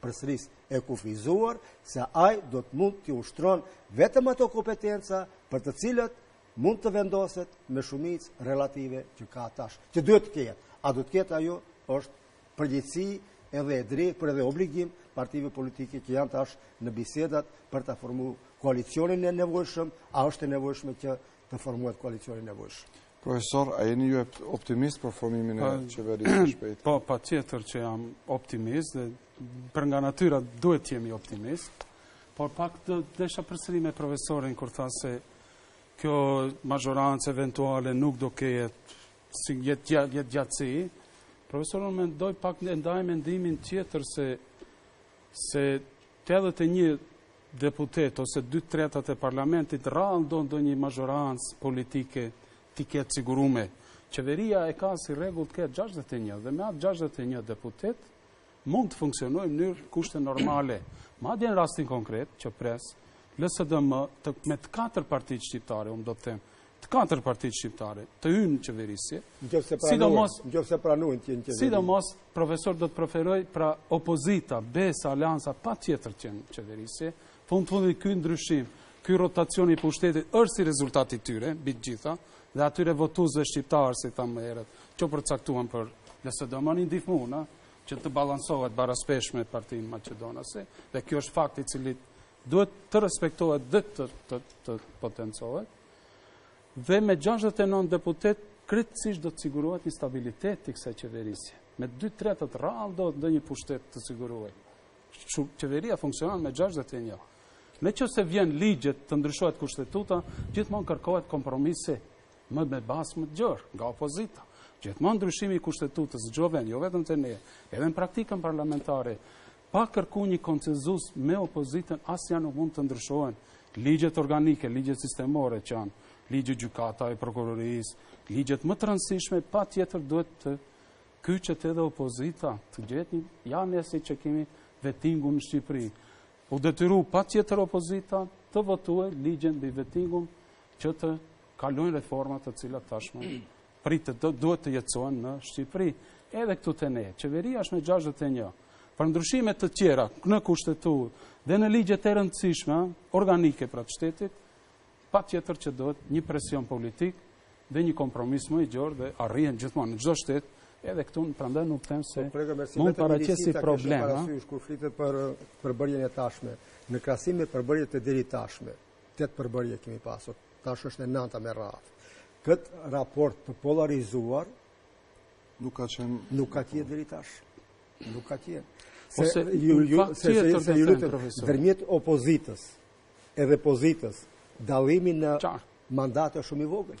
Përsëris, e kufizuar se ai do të mund t'i ushtron vetëm ato kompetenca për të cilat mund të vendoset me shumicë relative që ka tash. Që duhet të ketë, a do të ketë ajo është përgjegjësi edhe e drejtë, por edhe obligim i partive politike që janë tash në bisedat për ta formu koalicionin e nevojshëm, a është e nevojshme që të formohet koalicioni i nevojshëm. Profesor, a jeni ju optimist për formimin e po, qeverisë të shpejtë? Po, patjetër që jam optimist, dhe për nga natyra duhet të jemi optimist, por pak të desha përsëri me profesorin kur tha se kjo mazhorancë eventuale nuk do ketë Si jetëgjatë, jetëgjatësi, profesor unë mendoj pak e ndaj mendimin tjetër se se 81 deputet ose 2 tretat e parlamentit rrallë do ndonjë një mazhorancë politike t'i ketë siguruar. Qeveria e ka si rregull të ketë 61 dhe me atë 61 deputet mund të funksionojë në mënyrë krejt normale. Madje në rastin konkret që pres LSDM-në me të katër partitë shqiptare, unë do të them, të katër partitë shqiptare, të hyjnë në qeverisje. Nëse pranojnë, nëse pranojnë të jenë në qeveri. Sidomos profesor do të preferoja pra opozita, Besa, Aleanca patjetër të jenë në qeverisje. Fundi i fundit ky ndryshim, ky rotacion i pushtetit është si rezultat i tyre, mbi të gjitha, dhe atyre votuesve shqiptarë si thamë më herët, që u përcaktuan për LSDM-në ndihmuan, që të balansohet baraspesha me partinë maqedonase, dhe kjo është fakt i cili duhet të respektohet dhe të, të, të potencohet, dhe me 69 deputet krejtësisht do të sigurohet një stabilitet i kësaj qeverisje. Me 2 tretat rrallë do të ndonjë pushtet të sigurojë. Qeveria funksionon me 61. Në qoftë se vijnë ligjet të ndryshohet kushtetuta, gjithmonë kërkohet kompromisi Më me bazë më të gjerë, nga opozita. Gjithmonë ndryshimi i kushtetutës në çdo vend, jo vetëm te ne, edhe në praktikën parlamentare, pa kërku një konsenzus me opozitën, asnjëherë nuk mund të ndryshohen ligjet organike, ligjet sistemore që janë, ligjet e gjykatave, prokurorisë, ligjet më të rëndësishme, patjetër duhet të kyçet edhe opozita, të gjithë një, ja siç që kemi vetingun në Shqipëri. U detyru patjetër opozita të votojë ligjin mbi vetingun që të kalojnë reformat të cilat tashmë pritet të, do, duhet të jetësohen në Shqipëri. Edhe këtu te ne, qeveria është me 61, për ndryshime të tjera në kushtetutë dhe në ligje të rëndësishme, organike për atë shtetit, patjetër që duhet një presion politik dhe një kompromis më i gjerë dhe arrihen gjithmonë në çdo shtet, edhe këtu, prandaj nuk them se po, mund paraqesë problem. Kërëka Mersi, vetëm një duhet të keni parasysh kur flitet për përbërjen e tashme, në krahasim me përbërjen e deritashme. Tetë përbërje kemi pasur, tash është e nënta me radhë. Këtë raport të polarizuar nuk ka qenë nuk ka qenë deri tash. Nuk ka qenë. Se se ju ju se se se ju lutem ndërmjet opozitës edhe pozitës dallimi në mandate është shumë i vogël.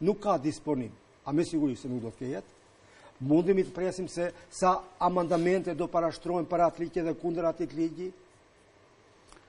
Nuk ka disponim, a me siguri se nuk do të ketë, mundemi të presim se sa amandamente do parashtrojnë për atë ligj dhe kundër atë ligji,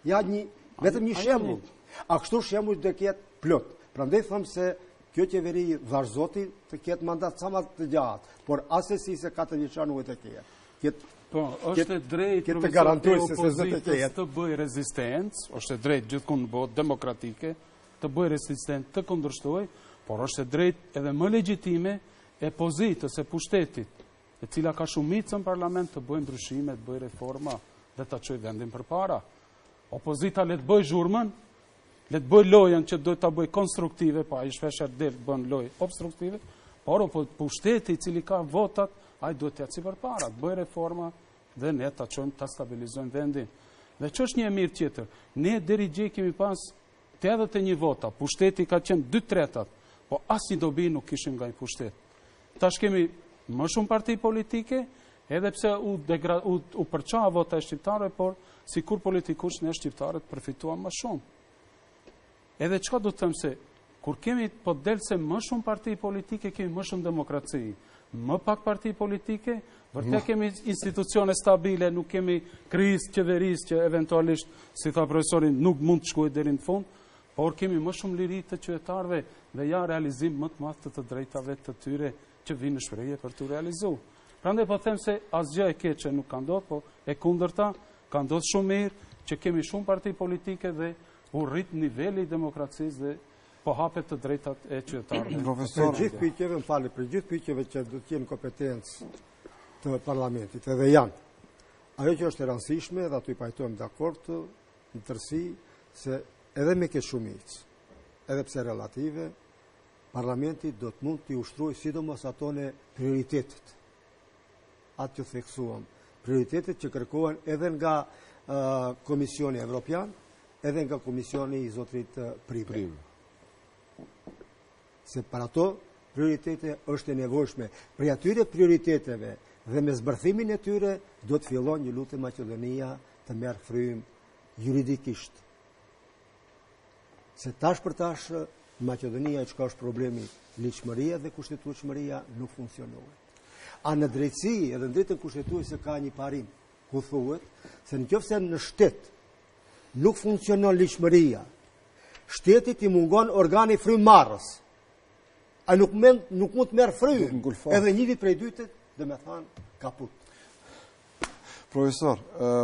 ja një, vetëm një shembull. A kështu shembuj do ketë plot. Prandaj them se kjo qeveri vazhdon të ketë mandat sa më të gjatë, por asesi se katër vjeçar nuk do ta ketë. Këtë Po, është e drejtë të garantoj se se zëtë të jetë. Të bëjë rezistencë, është e drejtë gjithkund në botë demokratike, të bëjë rezistencë, të kundërshtojë, por është e drejtë edhe më legjitime e pozitës e pushtetit, e cila ka shumicën në parlament të bëjë ndryshime, të bëjë reforma dhe ta çojë vendin përpara. Opozita le të bëjë zhurmën, le të bëjë lojën që duhet ta bëjë konstruktive, po ajo shpeshherë edhe bën lojë obstruktive, por po pushteti i cili ka votat, ai duhet të ecë përpara, të bëjë reforma dhe ne ta çojmë ta stabilizojmë vendin. Dhe çka është një e mirë tjetër, Ne deri dje kemi pas tetëdhjetë e një vota, pushteti ka qenë dy tretat, po asnjë dobi nuk kishim nga ai pushtet. Tash kemi më shumë parti politike, edhe pse u, degra, u, u përça vota e shqiptarëve, por sikur politikisht ne shqiptarët përfituam më shumë. Edhe çka dua të them se, kur kemi po delë se më shumë parti politike, kemi më shumë demokraci. Më pak parti politike, Vërtet kemi institucione stabile, nuk kemi krizë qeverisë që eventualisht, si tha profesori, nuk mund të shkohet deri në fund, por kemi më shumë liri të qytetarëve dhe ja realizim më të madh të të drejtave të tyre që vijnë në shprehje për t'u realizu. Prandaj po them se asgjë e keqe nuk ka ndodh, po e kundërta ka ndodh shumë mirë që kemi shumë parti politike dhe u rrit niveli i demokracisë dhe po hapen të drejtat e qytetarëve. Profesor, prej gjithë ligjeve, më fal, prej gjithë ligjeve që do të jenë kompetencë të parlamentit, edhe janë. Ajo që është e rëndësishme, dhe aty pajtohem dakord në tërësi, se edhe me këtë shumicë, edhe pse relative, parlamenti do të mund t'i ushtrojë sidomos ato prioritetet. atë që theksuam, prioritetet që kërkohen edhe nga Komisioni Evropian, edhe nga Komisioni i zotëri Pribe. Se para to, prioritete është e nevojshme. Prej atyre prioriteteve dhe me zbërthimin e tyre, do të fillon një lutë Maqedonia të merr frymë juridikisht. Se tash për tash Maqedonia çka është problemi, ligjshmëria dhe kushtetutshmëria nuk funksionohet. A në drejtësi edhe në të drejtën kushtetuese ka një parim ku thuhet se në qoftë se në shtet nuk funksionon ligjshmëria, shtetit i mungon organi frymëmarrës. A nuk mend nuk mund të merr frymë edhe një ditë prej ditëve, domethënë kaput. Profesor,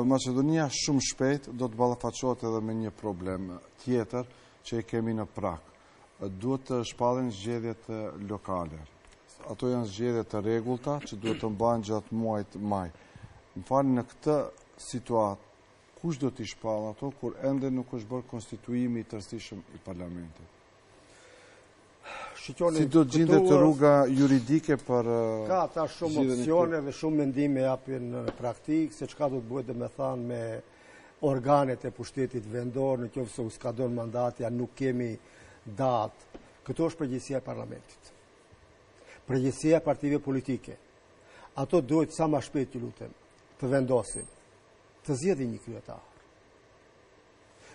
Macedonia shumë shpejt do të ballafaqohet edhe me një problem tjetër që e kemi në prag. Duhet të shpallen zgjedhjet lokale. Ato janë zgjedhje të rregullta që duhet të mbahen gjatë muajit maj. Më fal në këtë situatë, kush do t'i shpallë ato kur ende nuk është bërë konstituimi i tërësishëm i parlamentit? Si do të gjindet rruga juridike për zgjidhjen e? Ka tash shumë opcione dhe shumë mendime jepen në praktikë, se çka do të bëhet domethanë me organet e pushtetit vendor, në qoftë se u skadon mandati e, nuk kemi datë. Kjo është përgjegjësia e parlamentit. Përgjegjësia e partive politike. Ato duhet sa ma shpejt të lutem, të vendosin, të zgjedhin një kryetar.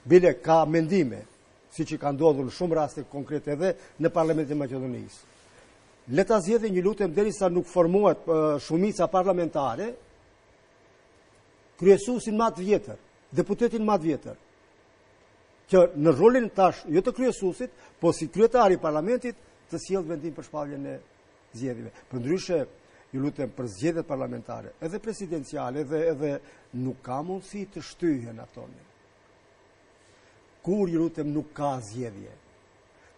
Bile ka mendime, siç ka ndodhur në shumë raste konkrete edhe në Parlamentin e Maqedonisë. Le ta zgjedhin ju lutem derisa nuk formohet shumica parlamentare kryesuesin ma të vjetër, deputetin ma të vjetër që në rolin tash jo të kryesuesit, po si kryetari i parlamentit të sjellë vendim për shpalljen e zgjedhjeve. Përndryshe, ju lutem për zgjedhjet parlamentare, edhe presidenciale edhe edhe nuk ka mundësi të shtyhen ato një. Kur ju lutem nuk ka zgjedhje.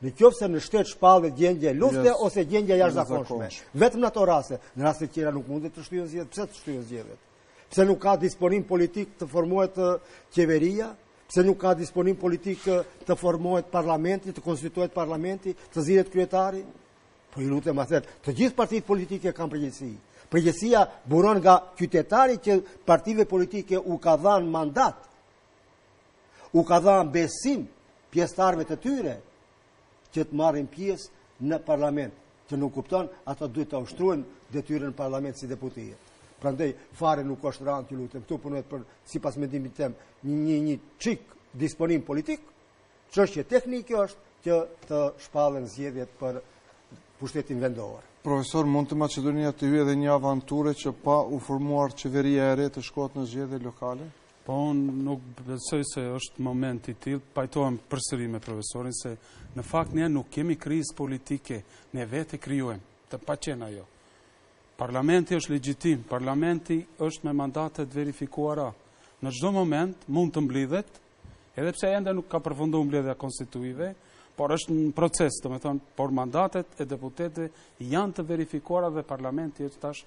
Në qoftë se në shtet shpallet gjendje lufte ose gjendje e jashtëzakonshme. Vetëm në ato raste, në raste tjera nuk mundet të shtyhen zgjedhjet, pse të shtyhen zgjedhjet? Pse nuk ka disponim politik të formohet qeveria? Pse nuk ka disponim politik të formohet parlamenti, të konstituohet parlamenti, të zgjidhet kryetari? Po ju lutem atëherë, të gjithë partitë politike kanë përgjegjësi. Përgjegjësia buron nga qytetari që partive politike u ka dhanë mandat. U ka dhanë besim pjesëtarëve të tyre që të marrin pjesë në parlament. Që nënkupton, ata duhet ta ushtrojnë detyrën në parlament si deputetë. Prandaj fare nuk është rëndë, të lutem. Këtu punohet për sipas mendimit tem një një çik disponim politik, Çështje teknike është që të shpallen zgjedhjet për pushtetin vendor. Profesor, mundet Maqedonia të hyjë edhe në një aventurë që pa u formuar qeveria e re të shkohet në zgjedhje lokale? Po unë nuk besoj se është moment i tillë, pajtohem përsëri me profesorin se në fakt ne nuk kemi krizë politike, ne vetë e krijojmë, pa qenë ajo. Parlamenti është legjitim, parlamenti është me mandate të verifikuara. Në çdo moment mund të mblidhet Edhe pse ende nuk ka përfundu mbledhja konstitutive, por është në proces, domethënë, por mandatet e deputetëve janë të verifikuara dhe parlamenti është tash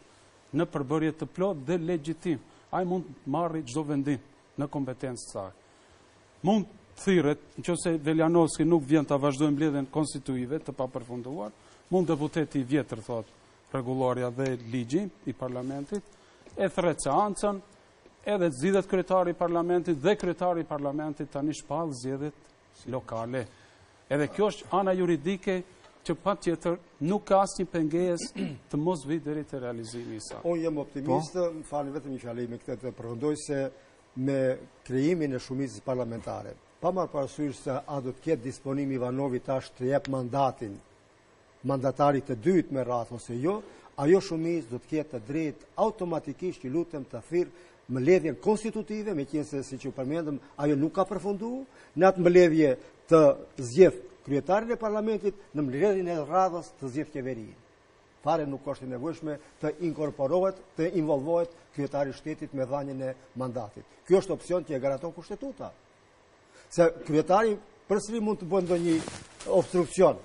në përbërje të plotë dhe legjitim. Ai mund të marrë çdo vendim në kompetencë të saj. Mund të thirret, nëse Veljanovski nuk vjen ta vazhdojë mbledhjen konstitutive të papërfunduar, mund deputeti më i vjetër thotë rregullorja dhe ligji i parlamentit e thërret seancën Edhe të zgjidhet kryetari i parlamentit dhe kryetari i parlamentit tani shpall zgjedhjet lokale. Edhe kjo është ana juridike që patjetër nuk ka asnjë pengesë të mos vijë deri te realizimi i saj. Unë jam optimist, po? më fal vetëm një fjali me këtë të përfundoj se me krijimin e shumicës parlamentare, pa marrë parasysh se a do të ketë disponim Ivanovi tash të jep mandatin Mandatarit të dytë me radhë ose jo, ajo shumicë do të ketë të drejtë automatikisht ju lutem të thirrë mbledhjen konstitutive, meqenëse siç ju përmendëm, ajo nuk ka përfundu, në atë mbledhje të zgjedhë kryetarin e parlamentit në mbledhjen e radhës të zgjedhë qeverinë. Fare nuk është e nevojshme të inkorporohet, të involvohet kryetari i shtetit me dhënien e mandatit. Ky është opsion që e garanton kushtetuta. Se kryetari përsëri mund të bëjë ndonjë obstruksion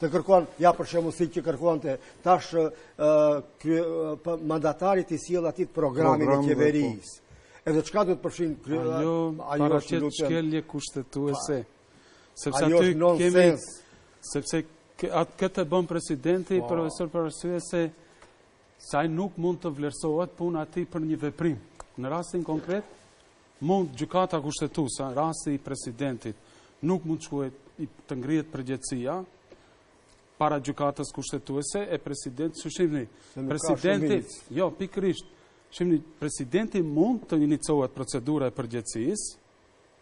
të kërkon, ja për shembull siç kërkonte tash mandatarit t'i sjellë atij programin e qeverisë. Po. Edhe çka do të përfshijë kryetari? Ajo, ajo paraqet shkelje kushtetuese. Sepse ajo është non kemi, Se pse këtë e bën presidenti, po. profesor për arsye se ai nuk mund të vlerësohet puna e tij për një veprim. Në rastin konkret, Mund Gjykata Kushtetuese rasti i presidentit nuk mund të quhet të ngrihet përgjegjësia para Gjykatës Kushtetuese e presidentit që shihni presidenti jo pikërisht shihni presidenti mund të inicohet procedura e përgjegjësisë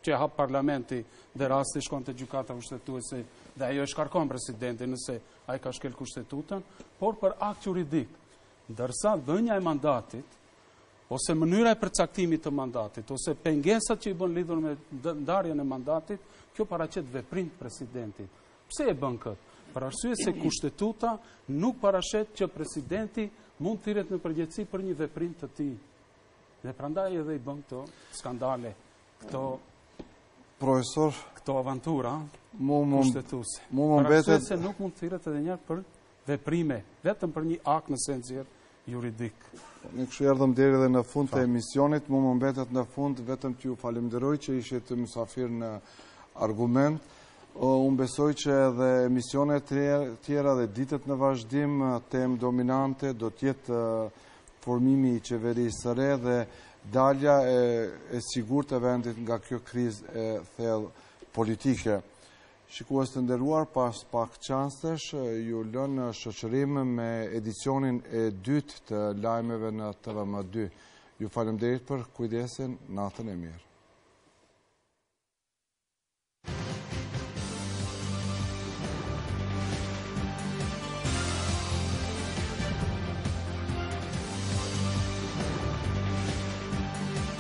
që hap parlamenti dhe rasti shkon te Gjykata Kushtetuese dhe ajo e shkarkon presidentin nëse ai ka shkel kushtetutën, por për akt juridik. Ndërsa dhënia e mandatit ose mënyra e përcaktimit të mandatit, ose pengesat që i bën lidhur me ndarjen e mandatit, kjo paraqet veprim të presidentit. Pse e bën këtë? Për arsye se kushtetuta nuk parasheh që presidenti mund të thirret në përgjegjësi për një veprim të tij. Dhe prandaj edhe i bën këto skandale, këto profesor, këto avantura mu mu kushtetuese. Mu më mbetet se nuk mund të thirret edhe një për veprime, vetëm për një akt në senxhir juridik. Ne kështu erdhëm deri dhe në fund të emisionit, mu më mbetet në fund, vetëm t'ju falimderoj që ishit mysafir në argument. Unë besoj që edhe emisionet tjera dhe ditët në vazhdim, temë dominante, do të jetë formimi i qeverisë së re dhe dalja e sigurt e vendit nga kjo krizë e thellë politike. Shikues të nderuar, pas pak çastesh ju lëmë në shoqërim me edicionin e dytë të lajmeve në TVM2. Ju faleminderit për kujdesin, natën e mirë.